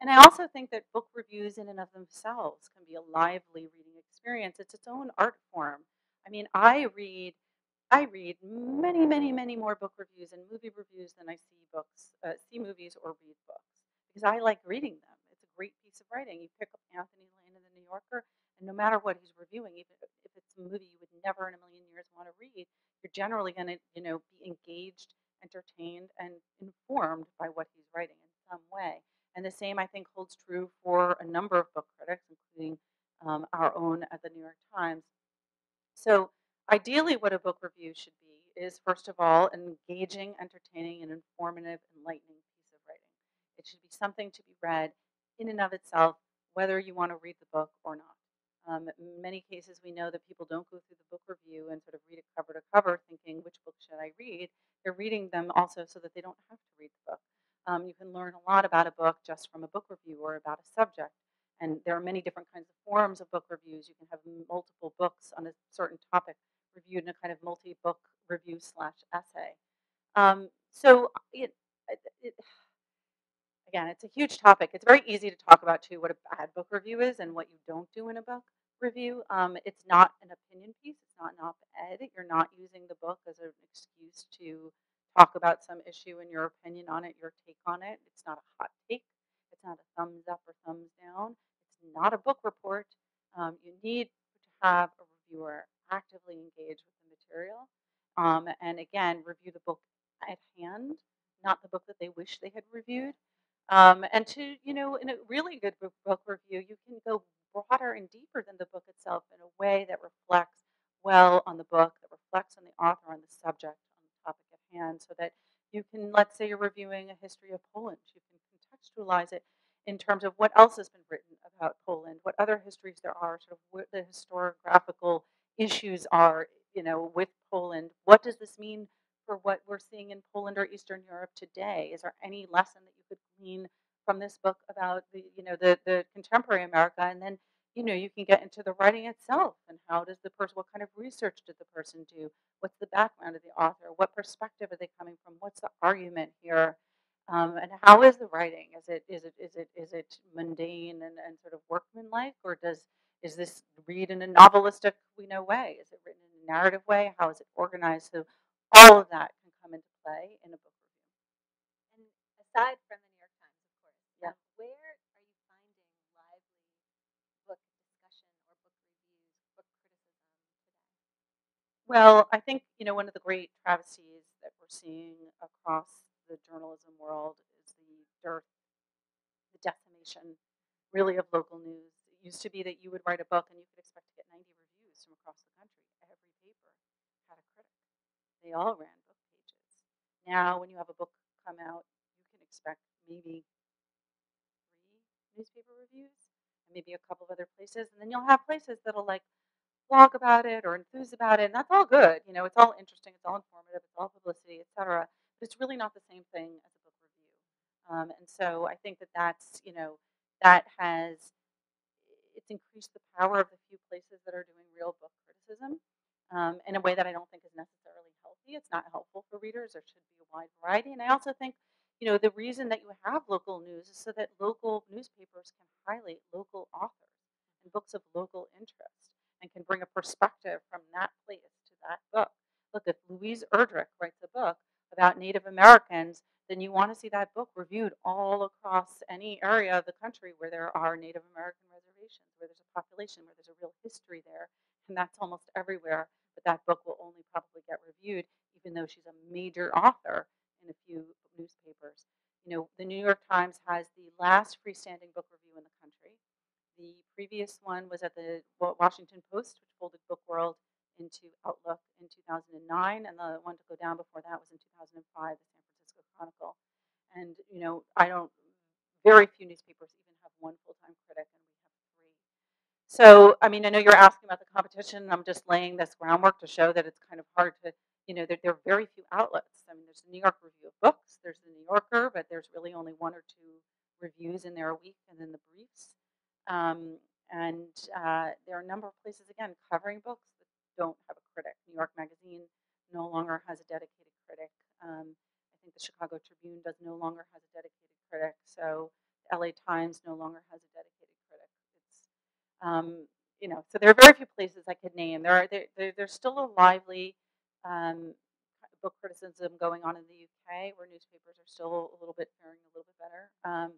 Speaker 2: And I also think that book reviews in and of themselves can be a lively reading experience. It's its own art form. I mean, I read I read many, many, many more book reviews and movie reviews than I see books, uh, see movies or read books because I like reading them. It's a great piece of writing. You pick up Anthony Lane in the New Yorker, and no matter what he's reviewing, even movie you would never in a million years want to read, you're generally going to, you know, be engaged, entertained, and informed by what he's writing in some way. And the same, I think, holds true for a number of book critics, including um, our own at the New York Times. So, ideally, what a book review should be is, first of all, an engaging, entertaining, and informative, enlightening piece of writing. It should be something to be read in and of itself, whether you want to read the book or not. Um, in many cases, we know that people don't go through the book review and sort of read it cover to cover, thinking, which book should I read? They're reading them also so that they don't have to read the book. Um, you can learn a lot about a book just from a book review or about a subject. And there are many different kinds of forms of book reviews. You can have multiple books on a certain topic reviewed in a kind of multi-book review slash essay. Um, so it, it, again, it's a huge topic. It's very easy to talk about too what a bad book review is and what you don't do in a book review. Um, it's not an opinion piece. It's not an op-ed. You're not using the book as an excuse to talk about some issue and your opinion on it, your take on it. It's not a hot take. It's not a thumbs up or thumbs down. It's not a book report. Um, you need to have a reviewer actively engaged with the material. Um, and again, review the book at hand, not the book that they wish they had reviewed. Um, and to, you know, in a really good book, review, you can go broader and deeper than the book itself in a way that reflects well on the book, that reflects on the author, on the subject, on the topic at hand, so that you can, let's say you're reviewing a history of Poland, you can contextualize it in terms of what else has been written about Poland, what other histories there are, sort of what the historiographical issues are, you know, with Poland. What does this mean for what we're seeing in Poland or Eastern Europe today? Is there any lesson that you could glean from this book about the you know the the contemporary America, and then you know you can get into the writing itself and how does the person what kind of research did the person do? What's the background of the author? What perspective are they coming from? What's the argument here? Um, and how is the writing? Is it is it is it is it mundane and, and sort of workmanlike? Or does is this read in a novelistic you know way? Is it written in a narrative way? How is it organized? So all of that can come into play in a book review
Speaker 1: And aside from the New York Times, of course,
Speaker 2: Yeah.
Speaker 1: um, where are you finding lively book discussion or book reviews, book criticism today?
Speaker 2: Well, I think you know one of the great travesties that we're seeing across the journalism world is the dearth, the decimation, really of local news. It used to be that you would write a book and you could expect to get 90 reviews from across the country. Every paper had a critic. They all ran book pages. Now, when you have a book come out, you can expect maybe three newspaper reviews and maybe a couple of other places, and then you'll have places that'll like blog about it or enthuse about it, and that's all good. You know, it's all interesting, it's all informative, it's all publicity, etc. But it's really not the same thing as a book review. Um, and so I think that that's you know that has it's increased the power of the few places that are doing real book criticism um, in a way that I don't think is necessarily healthy. It's not helpful for readers. There should be a wide variety, and I also think you know the reason that you have local news is so that local newspapers can highlight local authors and books of local interest and can bring a perspective from that place to that book. Look, if Louise Erdrich writes a book about Native Americans, then you want to see that book reviewed all across any area of the country where there are Native American reservations, where there's a population, where there's a real history there. And that's almost everywhere. But that book will only probably get reviewed, even though she's a major author in a few newspapers. You know, the New York Times has the last freestanding book review in the country. The previous one was at the Washington Post, which folded Book World into Outlook in 2009, and the one to go down before that was in 2005, the San Francisco Chronicle. And you know, I don't. Very few newspapers even have one full-time critic, and. So, I mean, I know you're asking about the competition. I'm just laying this groundwork to show that it's kind of hard to, you know, there, there are very few outlets. I mean, there's the New York Review of Books, there's the New Yorker, but there's really only one or two reviews in there a week, and then the briefs. Um, and uh, there are a number of places, again, covering books that don't have a critic. New York Magazine no longer has a dedicated critic. Um, I think the Chicago Tribune does no longer has a dedicated critic. So LA Times no longer has a dedicated um, you know, so there are very few places I could name. There are there, there there's still a lively um, book criticism going on in the UK, where newspapers are still a little bit faring a little bit better. Um,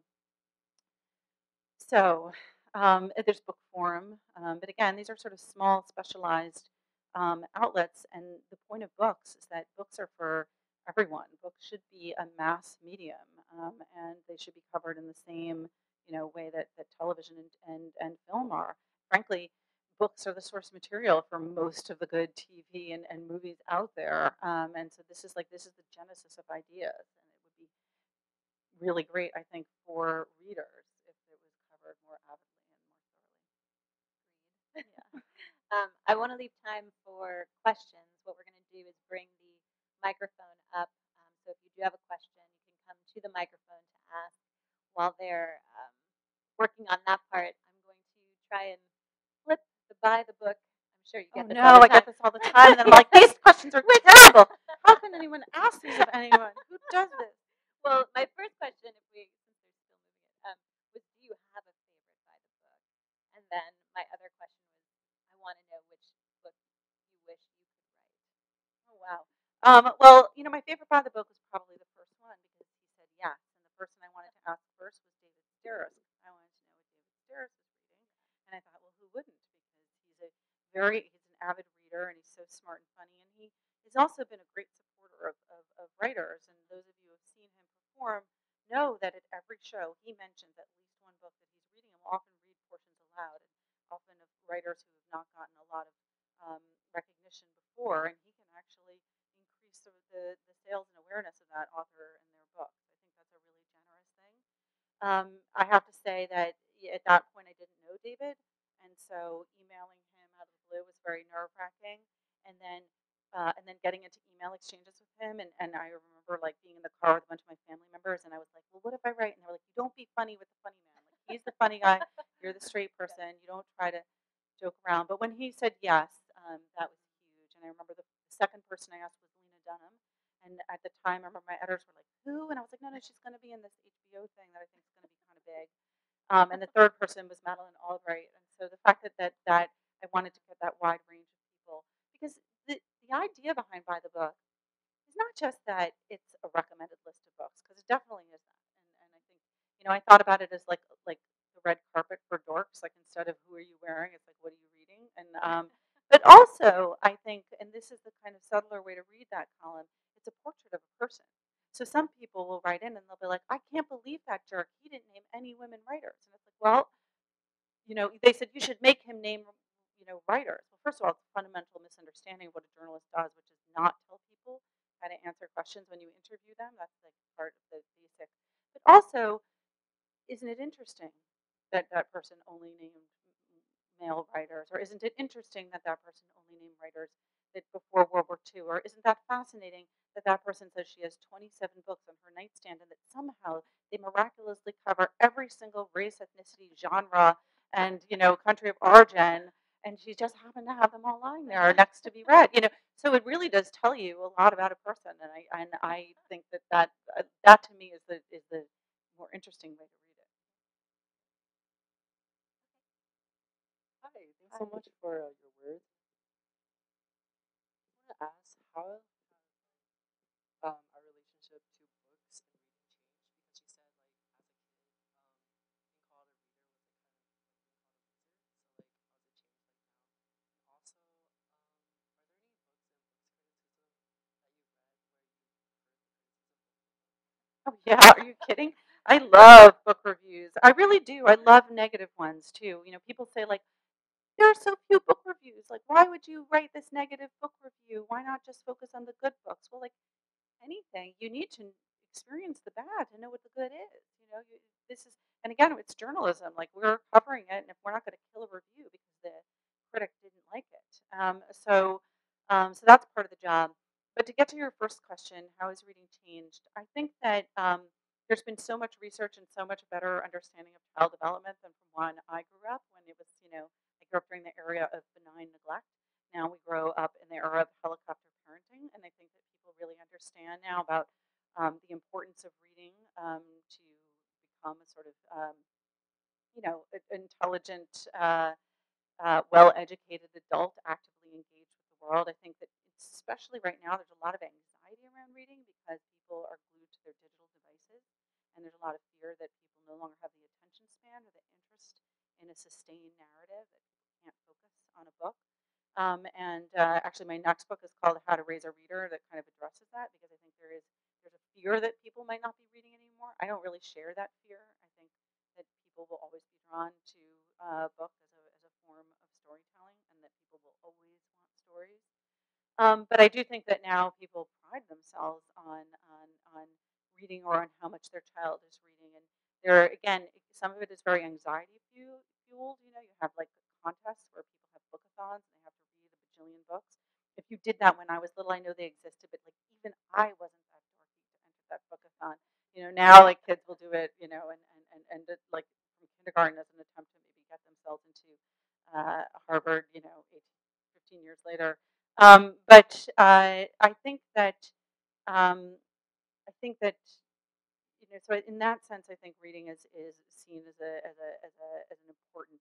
Speaker 2: so um, uh, there's book forum, um, but again, these are sort of small, specialized um, outlets. And the point of books is that books are for everyone. Books should be a mass medium, um, and they should be covered in the same, you know, way that, that television and, and and film are. Frankly, books are the source material for most of the good TV and, and movies out there. Um, and so this is like this is the genesis of ideas, and it would be really great, I think, for readers if it was covered more avidly and more thoroughly. Yeah.
Speaker 1: Um, I want to leave time for questions. What we're going to do is bring the microphone up. Um, so if you do have a question, you can come to the microphone to ask. While they're working on that part, I'm going to try and flip the By the Book. I'm sure you
Speaker 2: Oh
Speaker 1: this
Speaker 2: no,
Speaker 1: all the
Speaker 2: I get this all the time, and I'm like, these questions are terrible. How can anyone ask these of anyone? Who does this?
Speaker 1: Well, my first question, if we since they're still moving it, um, was do you have a favorite by the book? And then my other question was, I want to know which book you wish you could write.
Speaker 2: Oh wow. Um, well, you know, my favorite of the book was probably the first one because he said yes, and the person I wanted to ask first was David Sedaris. I wanted to know what David Sedaris was reading, and I thought, well, who wouldn't? Because he's a very he's an avid reader, and he's so smart and funny, and he has also been a great supporter of, of, of writers. And those of you who have seen him perform know that at every show he mentions at least one book that he's reading, and will often read portions aloud, and often of writers who have not gotten a lot of um, recognition before, and he can actually increase the, the, the sales and awareness of that author and their books. I think that's a really generous thing. Um, I have to say that at that point I didn't know David, and so emailing him out of the blue was very nerve wracking. And then uh, and then getting into email exchanges with him. And, and I remember like being in the car with a bunch of my family members, and I was like, "Well, what if I write?" And they were like, "You don't be funny with the funny man. Like he's the funny guy. You're the straight person. You don't try to joke around." But when he said yes, um, that was huge. And I remember the second person I asked was Lena Dunham. And at the time, I remember my editors were like, "Who?" And I was like, "No, no, she's going to be in this HBO thing that I think is going to be kind of big." Um, and the third person was Madeleine Albright. And so the fact that, that that I wanted to get that wide range of people because the the idea behind By the Book is not just that it's a recommended list of books because it definitely is that. And, and I think you know I thought about it as like like the red carpet for dorks. Like instead of who are you wearing, it's like what are you reading? And um, but also I think, and this is the kind of subtler way to read that column. It's a portrait of a person. So some people will write in and they'll be like, I can't believe that jerk. He didn't name any women writers. And it's like, well, you know, they said you should make him name, you know, writers. Well, first of all, it's a fundamental misunderstanding of what a journalist does, which is not tell people how to answer questions when you interview them. That's like part of the basic. But also, isn't it interesting that that person only named male writers, or isn't it interesting that that person only named writers that before World War II, or isn't that fascinating that that person says she has 27 books on her nightstand and that somehow they miraculously cover every single race, ethnicity, genre, and you know country of origin, and she just happened to have them all lying there or next to be read. You know, so it really does tell you a lot about a person, and I and I think that that uh, that to me is the is the more interesting way to read it.
Speaker 3: Hi, thanks so much for uh, your words. I want to ask how has um, our relationship to books and reading changed? Because you said like as a kid, um, being called a reader was like kind of like being called a loser. So like how has it changed like now? And also, um, are there any books and books criticism that you've read where you heard the criticism?
Speaker 2: Oh yeah, are you kidding? I love book reviews. I really do. I love negative ones too. You know, people say like there are so few book reviews. Like why would you write this negative book review? Why not just focus on the good books? Well, like anything, you need to experience the bad to know what the good is. You know, you, this is and again, it's journalism. Like we're covering it and if we're not going to kill a review because the critic didn't like it. Um, so um, so that's part of the job. But to get to your first question, how has reading changed? I think that um, there's been so much research and so much better understanding of child development than from when I grew up, when it was, you know, I grew up during the era of benign neglect. Now we grow up in the era of helicopter parenting, and I think that people really understand now about um, the importance of reading um, to become a sort of, um, you know, intelligent, uh, uh, well-educated adult, actively engaged with the world. I think that especially right now, there's a lot of anxiety around reading because people are glued to their digital devices, and there's a lot of fear that people no longer have the attention span or the interest in a sustained narrative that people can't focus on a book. Um, and uh, actually, my next book is called How to Raise a Reader, that kind of addresses that because I think there is there's a fear that people might not be reading anymore. I don't really share that fear. I think that people will always be drawn to uh, book as a as a form of storytelling, and that people will always want stories. Um, but I do think that now people pride themselves on on on reading or on how much their child is reading, and there are, again, some of it is very anxiety fu- fueled. You know, you have like contests where people have bookathons and they have to read a bajillion books. If you did that when I was little, I know they existed, but like even I wasn't that dorky to enter that bookathon. You know, now like kids will do it. You know, and and and, and it, like from kindergarten as an attempt to maybe get themselves into uh, Harvard. You know, 18, 15 years later. Um, but uh, I think that um, I think that you know, so in that sense, I think reading is is seen as a as a as a as an important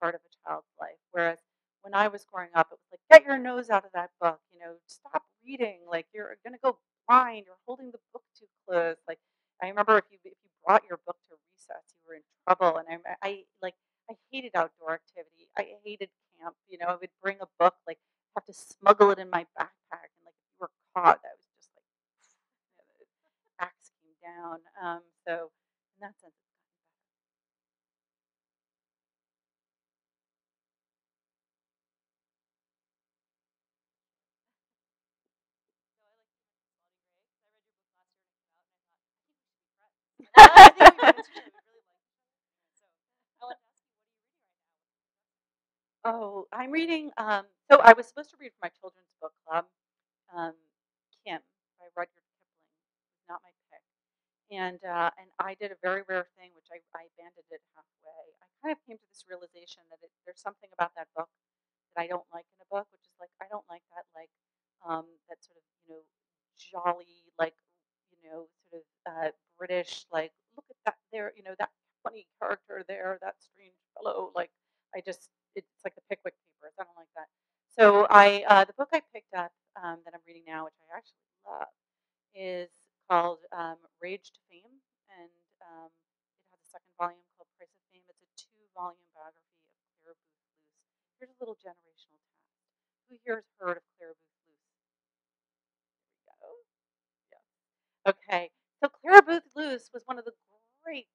Speaker 2: part of a child's life. Whereas when I was growing up, it was like, get your nose out of that book. You know, stop reading. Like you're gonna go blind. You're holding the book too close. Like I remember if you if you brought your book to recess, you were in trouble. And I I like I hated outdoor activity. I hated camp. You know, I would bring a book like have to smuggle it in my backpack, and like if you were caught, that was just like you know, the axe came down. Um, so in that sense, it's gotten better.
Speaker 4: I think we met each other. We really like each other. So I wanted to ask you, what are you reading right now?
Speaker 2: Oh, I'm reading. Um, so I was supposed to read for my children's book club, um, Kim by Rudyard Kipling. Not my pick. And uh, and I did a very rare thing, which I, I abandoned it halfway. I kind of came to this realization that it, there's something about that book that I don't like in a book, which is like I don't like that like um, that sort of you know jolly like you know sort of uh, British like look at that there you know that funny character there that strange fellow like I just it's like the Pickwick Papers I don't like that. So I uh, the book I picked up um, that I'm reading now, which I actually love, is called um, Rage to Fame, and um, it has a second volume called Price of Fame. It's a two-volume biography of Clare Boothe Luce. Here's a little generational test. Who here has heard of Clare Boothe Luce? There we go. Yeah. Okay. So Clara Boothe Luce was one of the great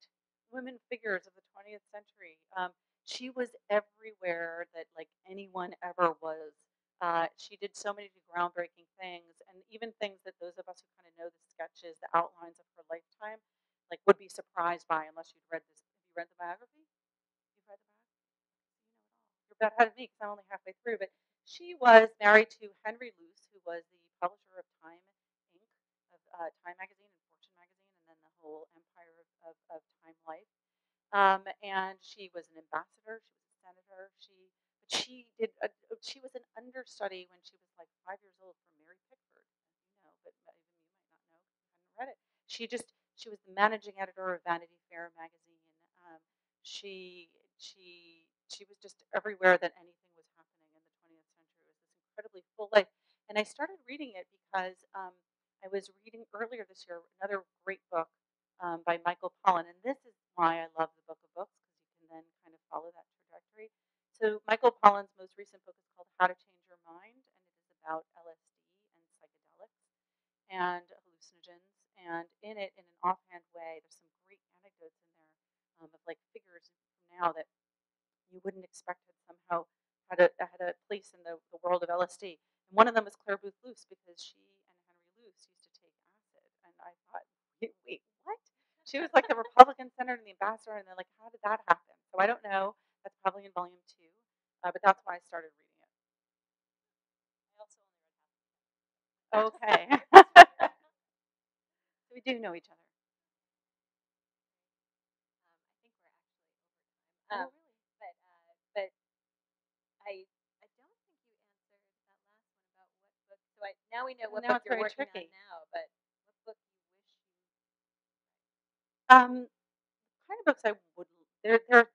Speaker 2: women figures of the 20th century. Um, she was everywhere that like anyone ever was. Uh, she did so many groundbreaking things, and even things that those of us who kind of know the sketches, the outlines of her lifetime, like would be surprised by unless you'd read this. Have you read the biography? You've read the biography? You're about ahead me because I'm only halfway through. But she was married to Henry Luce, who was the publisher of Time Inc., of uh, Time Magazine and Fortune Magazine, and then the whole empire of, of, of Time Life. Um, and she was an ambassador. She was a senator. She she did. A, she was an understudy when she was like five years old for Mary Pickford, as you know, but even you might not know because you hadn't read it. She just she was the managing editor of Vanity Fair magazine. Um, she she she was just everywhere that anything was happening in the 20th century. It was this incredibly full life, and I started reading it because um, I was reading earlier this year another great book um, by Michael Pollan, and this is why I love the Book of Books because you can then kind of follow that trajectory. So Michael Pollan's most recent book is called How to Change Your Mind, and it is about LSD and psychedelics and hallucinogens. And in it, in an offhand way, there's some great anecdotes in there um, of like figures now that you wouldn't expect had somehow had a had a place in the, the world of LSD. And one of them was Clare Boothe Luce because she and Henry Luce used to take acid, and I thought, wait, wait what? She was like the Republican senator and the ambassador, and they're like, how did that happen? So I don't know. That's probably in volume two, uh, but that's why I started reading it.
Speaker 4: I also only read half.
Speaker 2: Okay. we do know each other.
Speaker 1: Um, I think we're actually over time. Um, But uh, but I I don't think you answered that last one about what book. So I now we know what
Speaker 2: now
Speaker 1: book you're working
Speaker 2: tricky.
Speaker 1: on now. But what book you wish you
Speaker 2: Um, kind of books I would there there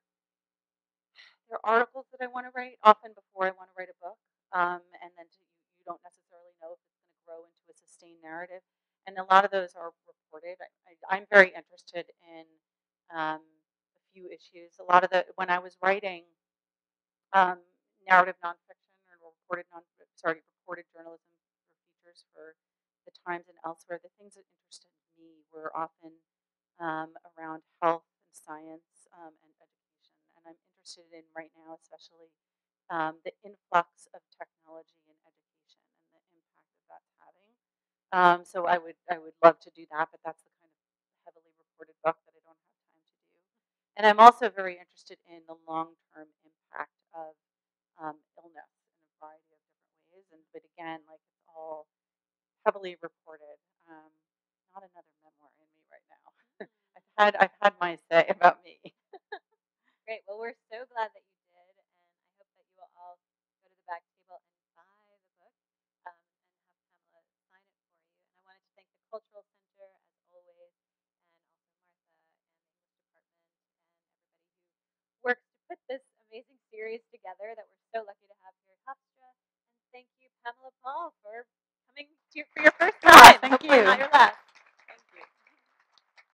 Speaker 2: there are articles that I want to write often before I want to write a book, um, and then to, you, don't necessarily know if it's going to grow into a sustained narrative, and a lot of those are reported. I, I'm very interested in um, a few issues. A lot of the when I was writing um, narrative nonfiction or reported non sorry reported journalism for features for the Times and elsewhere, the things that interested me were often um, around health and science um, and interested in right now, especially um, the influx of technology in education and the impact that that's having. Um, so I would I would love to do that, but that's the kind of heavily reported book that I don't have time to do. And I'm also very interested in the long term impact of um, illness in a variety of different ways. And but again, like it's all heavily reported. Um, not another memoir in me right now. I've had I've had my say about me.
Speaker 1: Great. Well, we're so glad that you did, and I hope that you will all go to the back table and buy the book um, and have Pamela sign it for you. And I wanted to thank the Cultural Center, as always, and also Martha and the English department and everybody who works to put this amazing series together that we're so lucky to have here at Hofstra. And thank you, Pamela Paul, for coming to for your first time.
Speaker 2: thank
Speaker 1: Hopefully
Speaker 2: you.
Speaker 1: Not your last.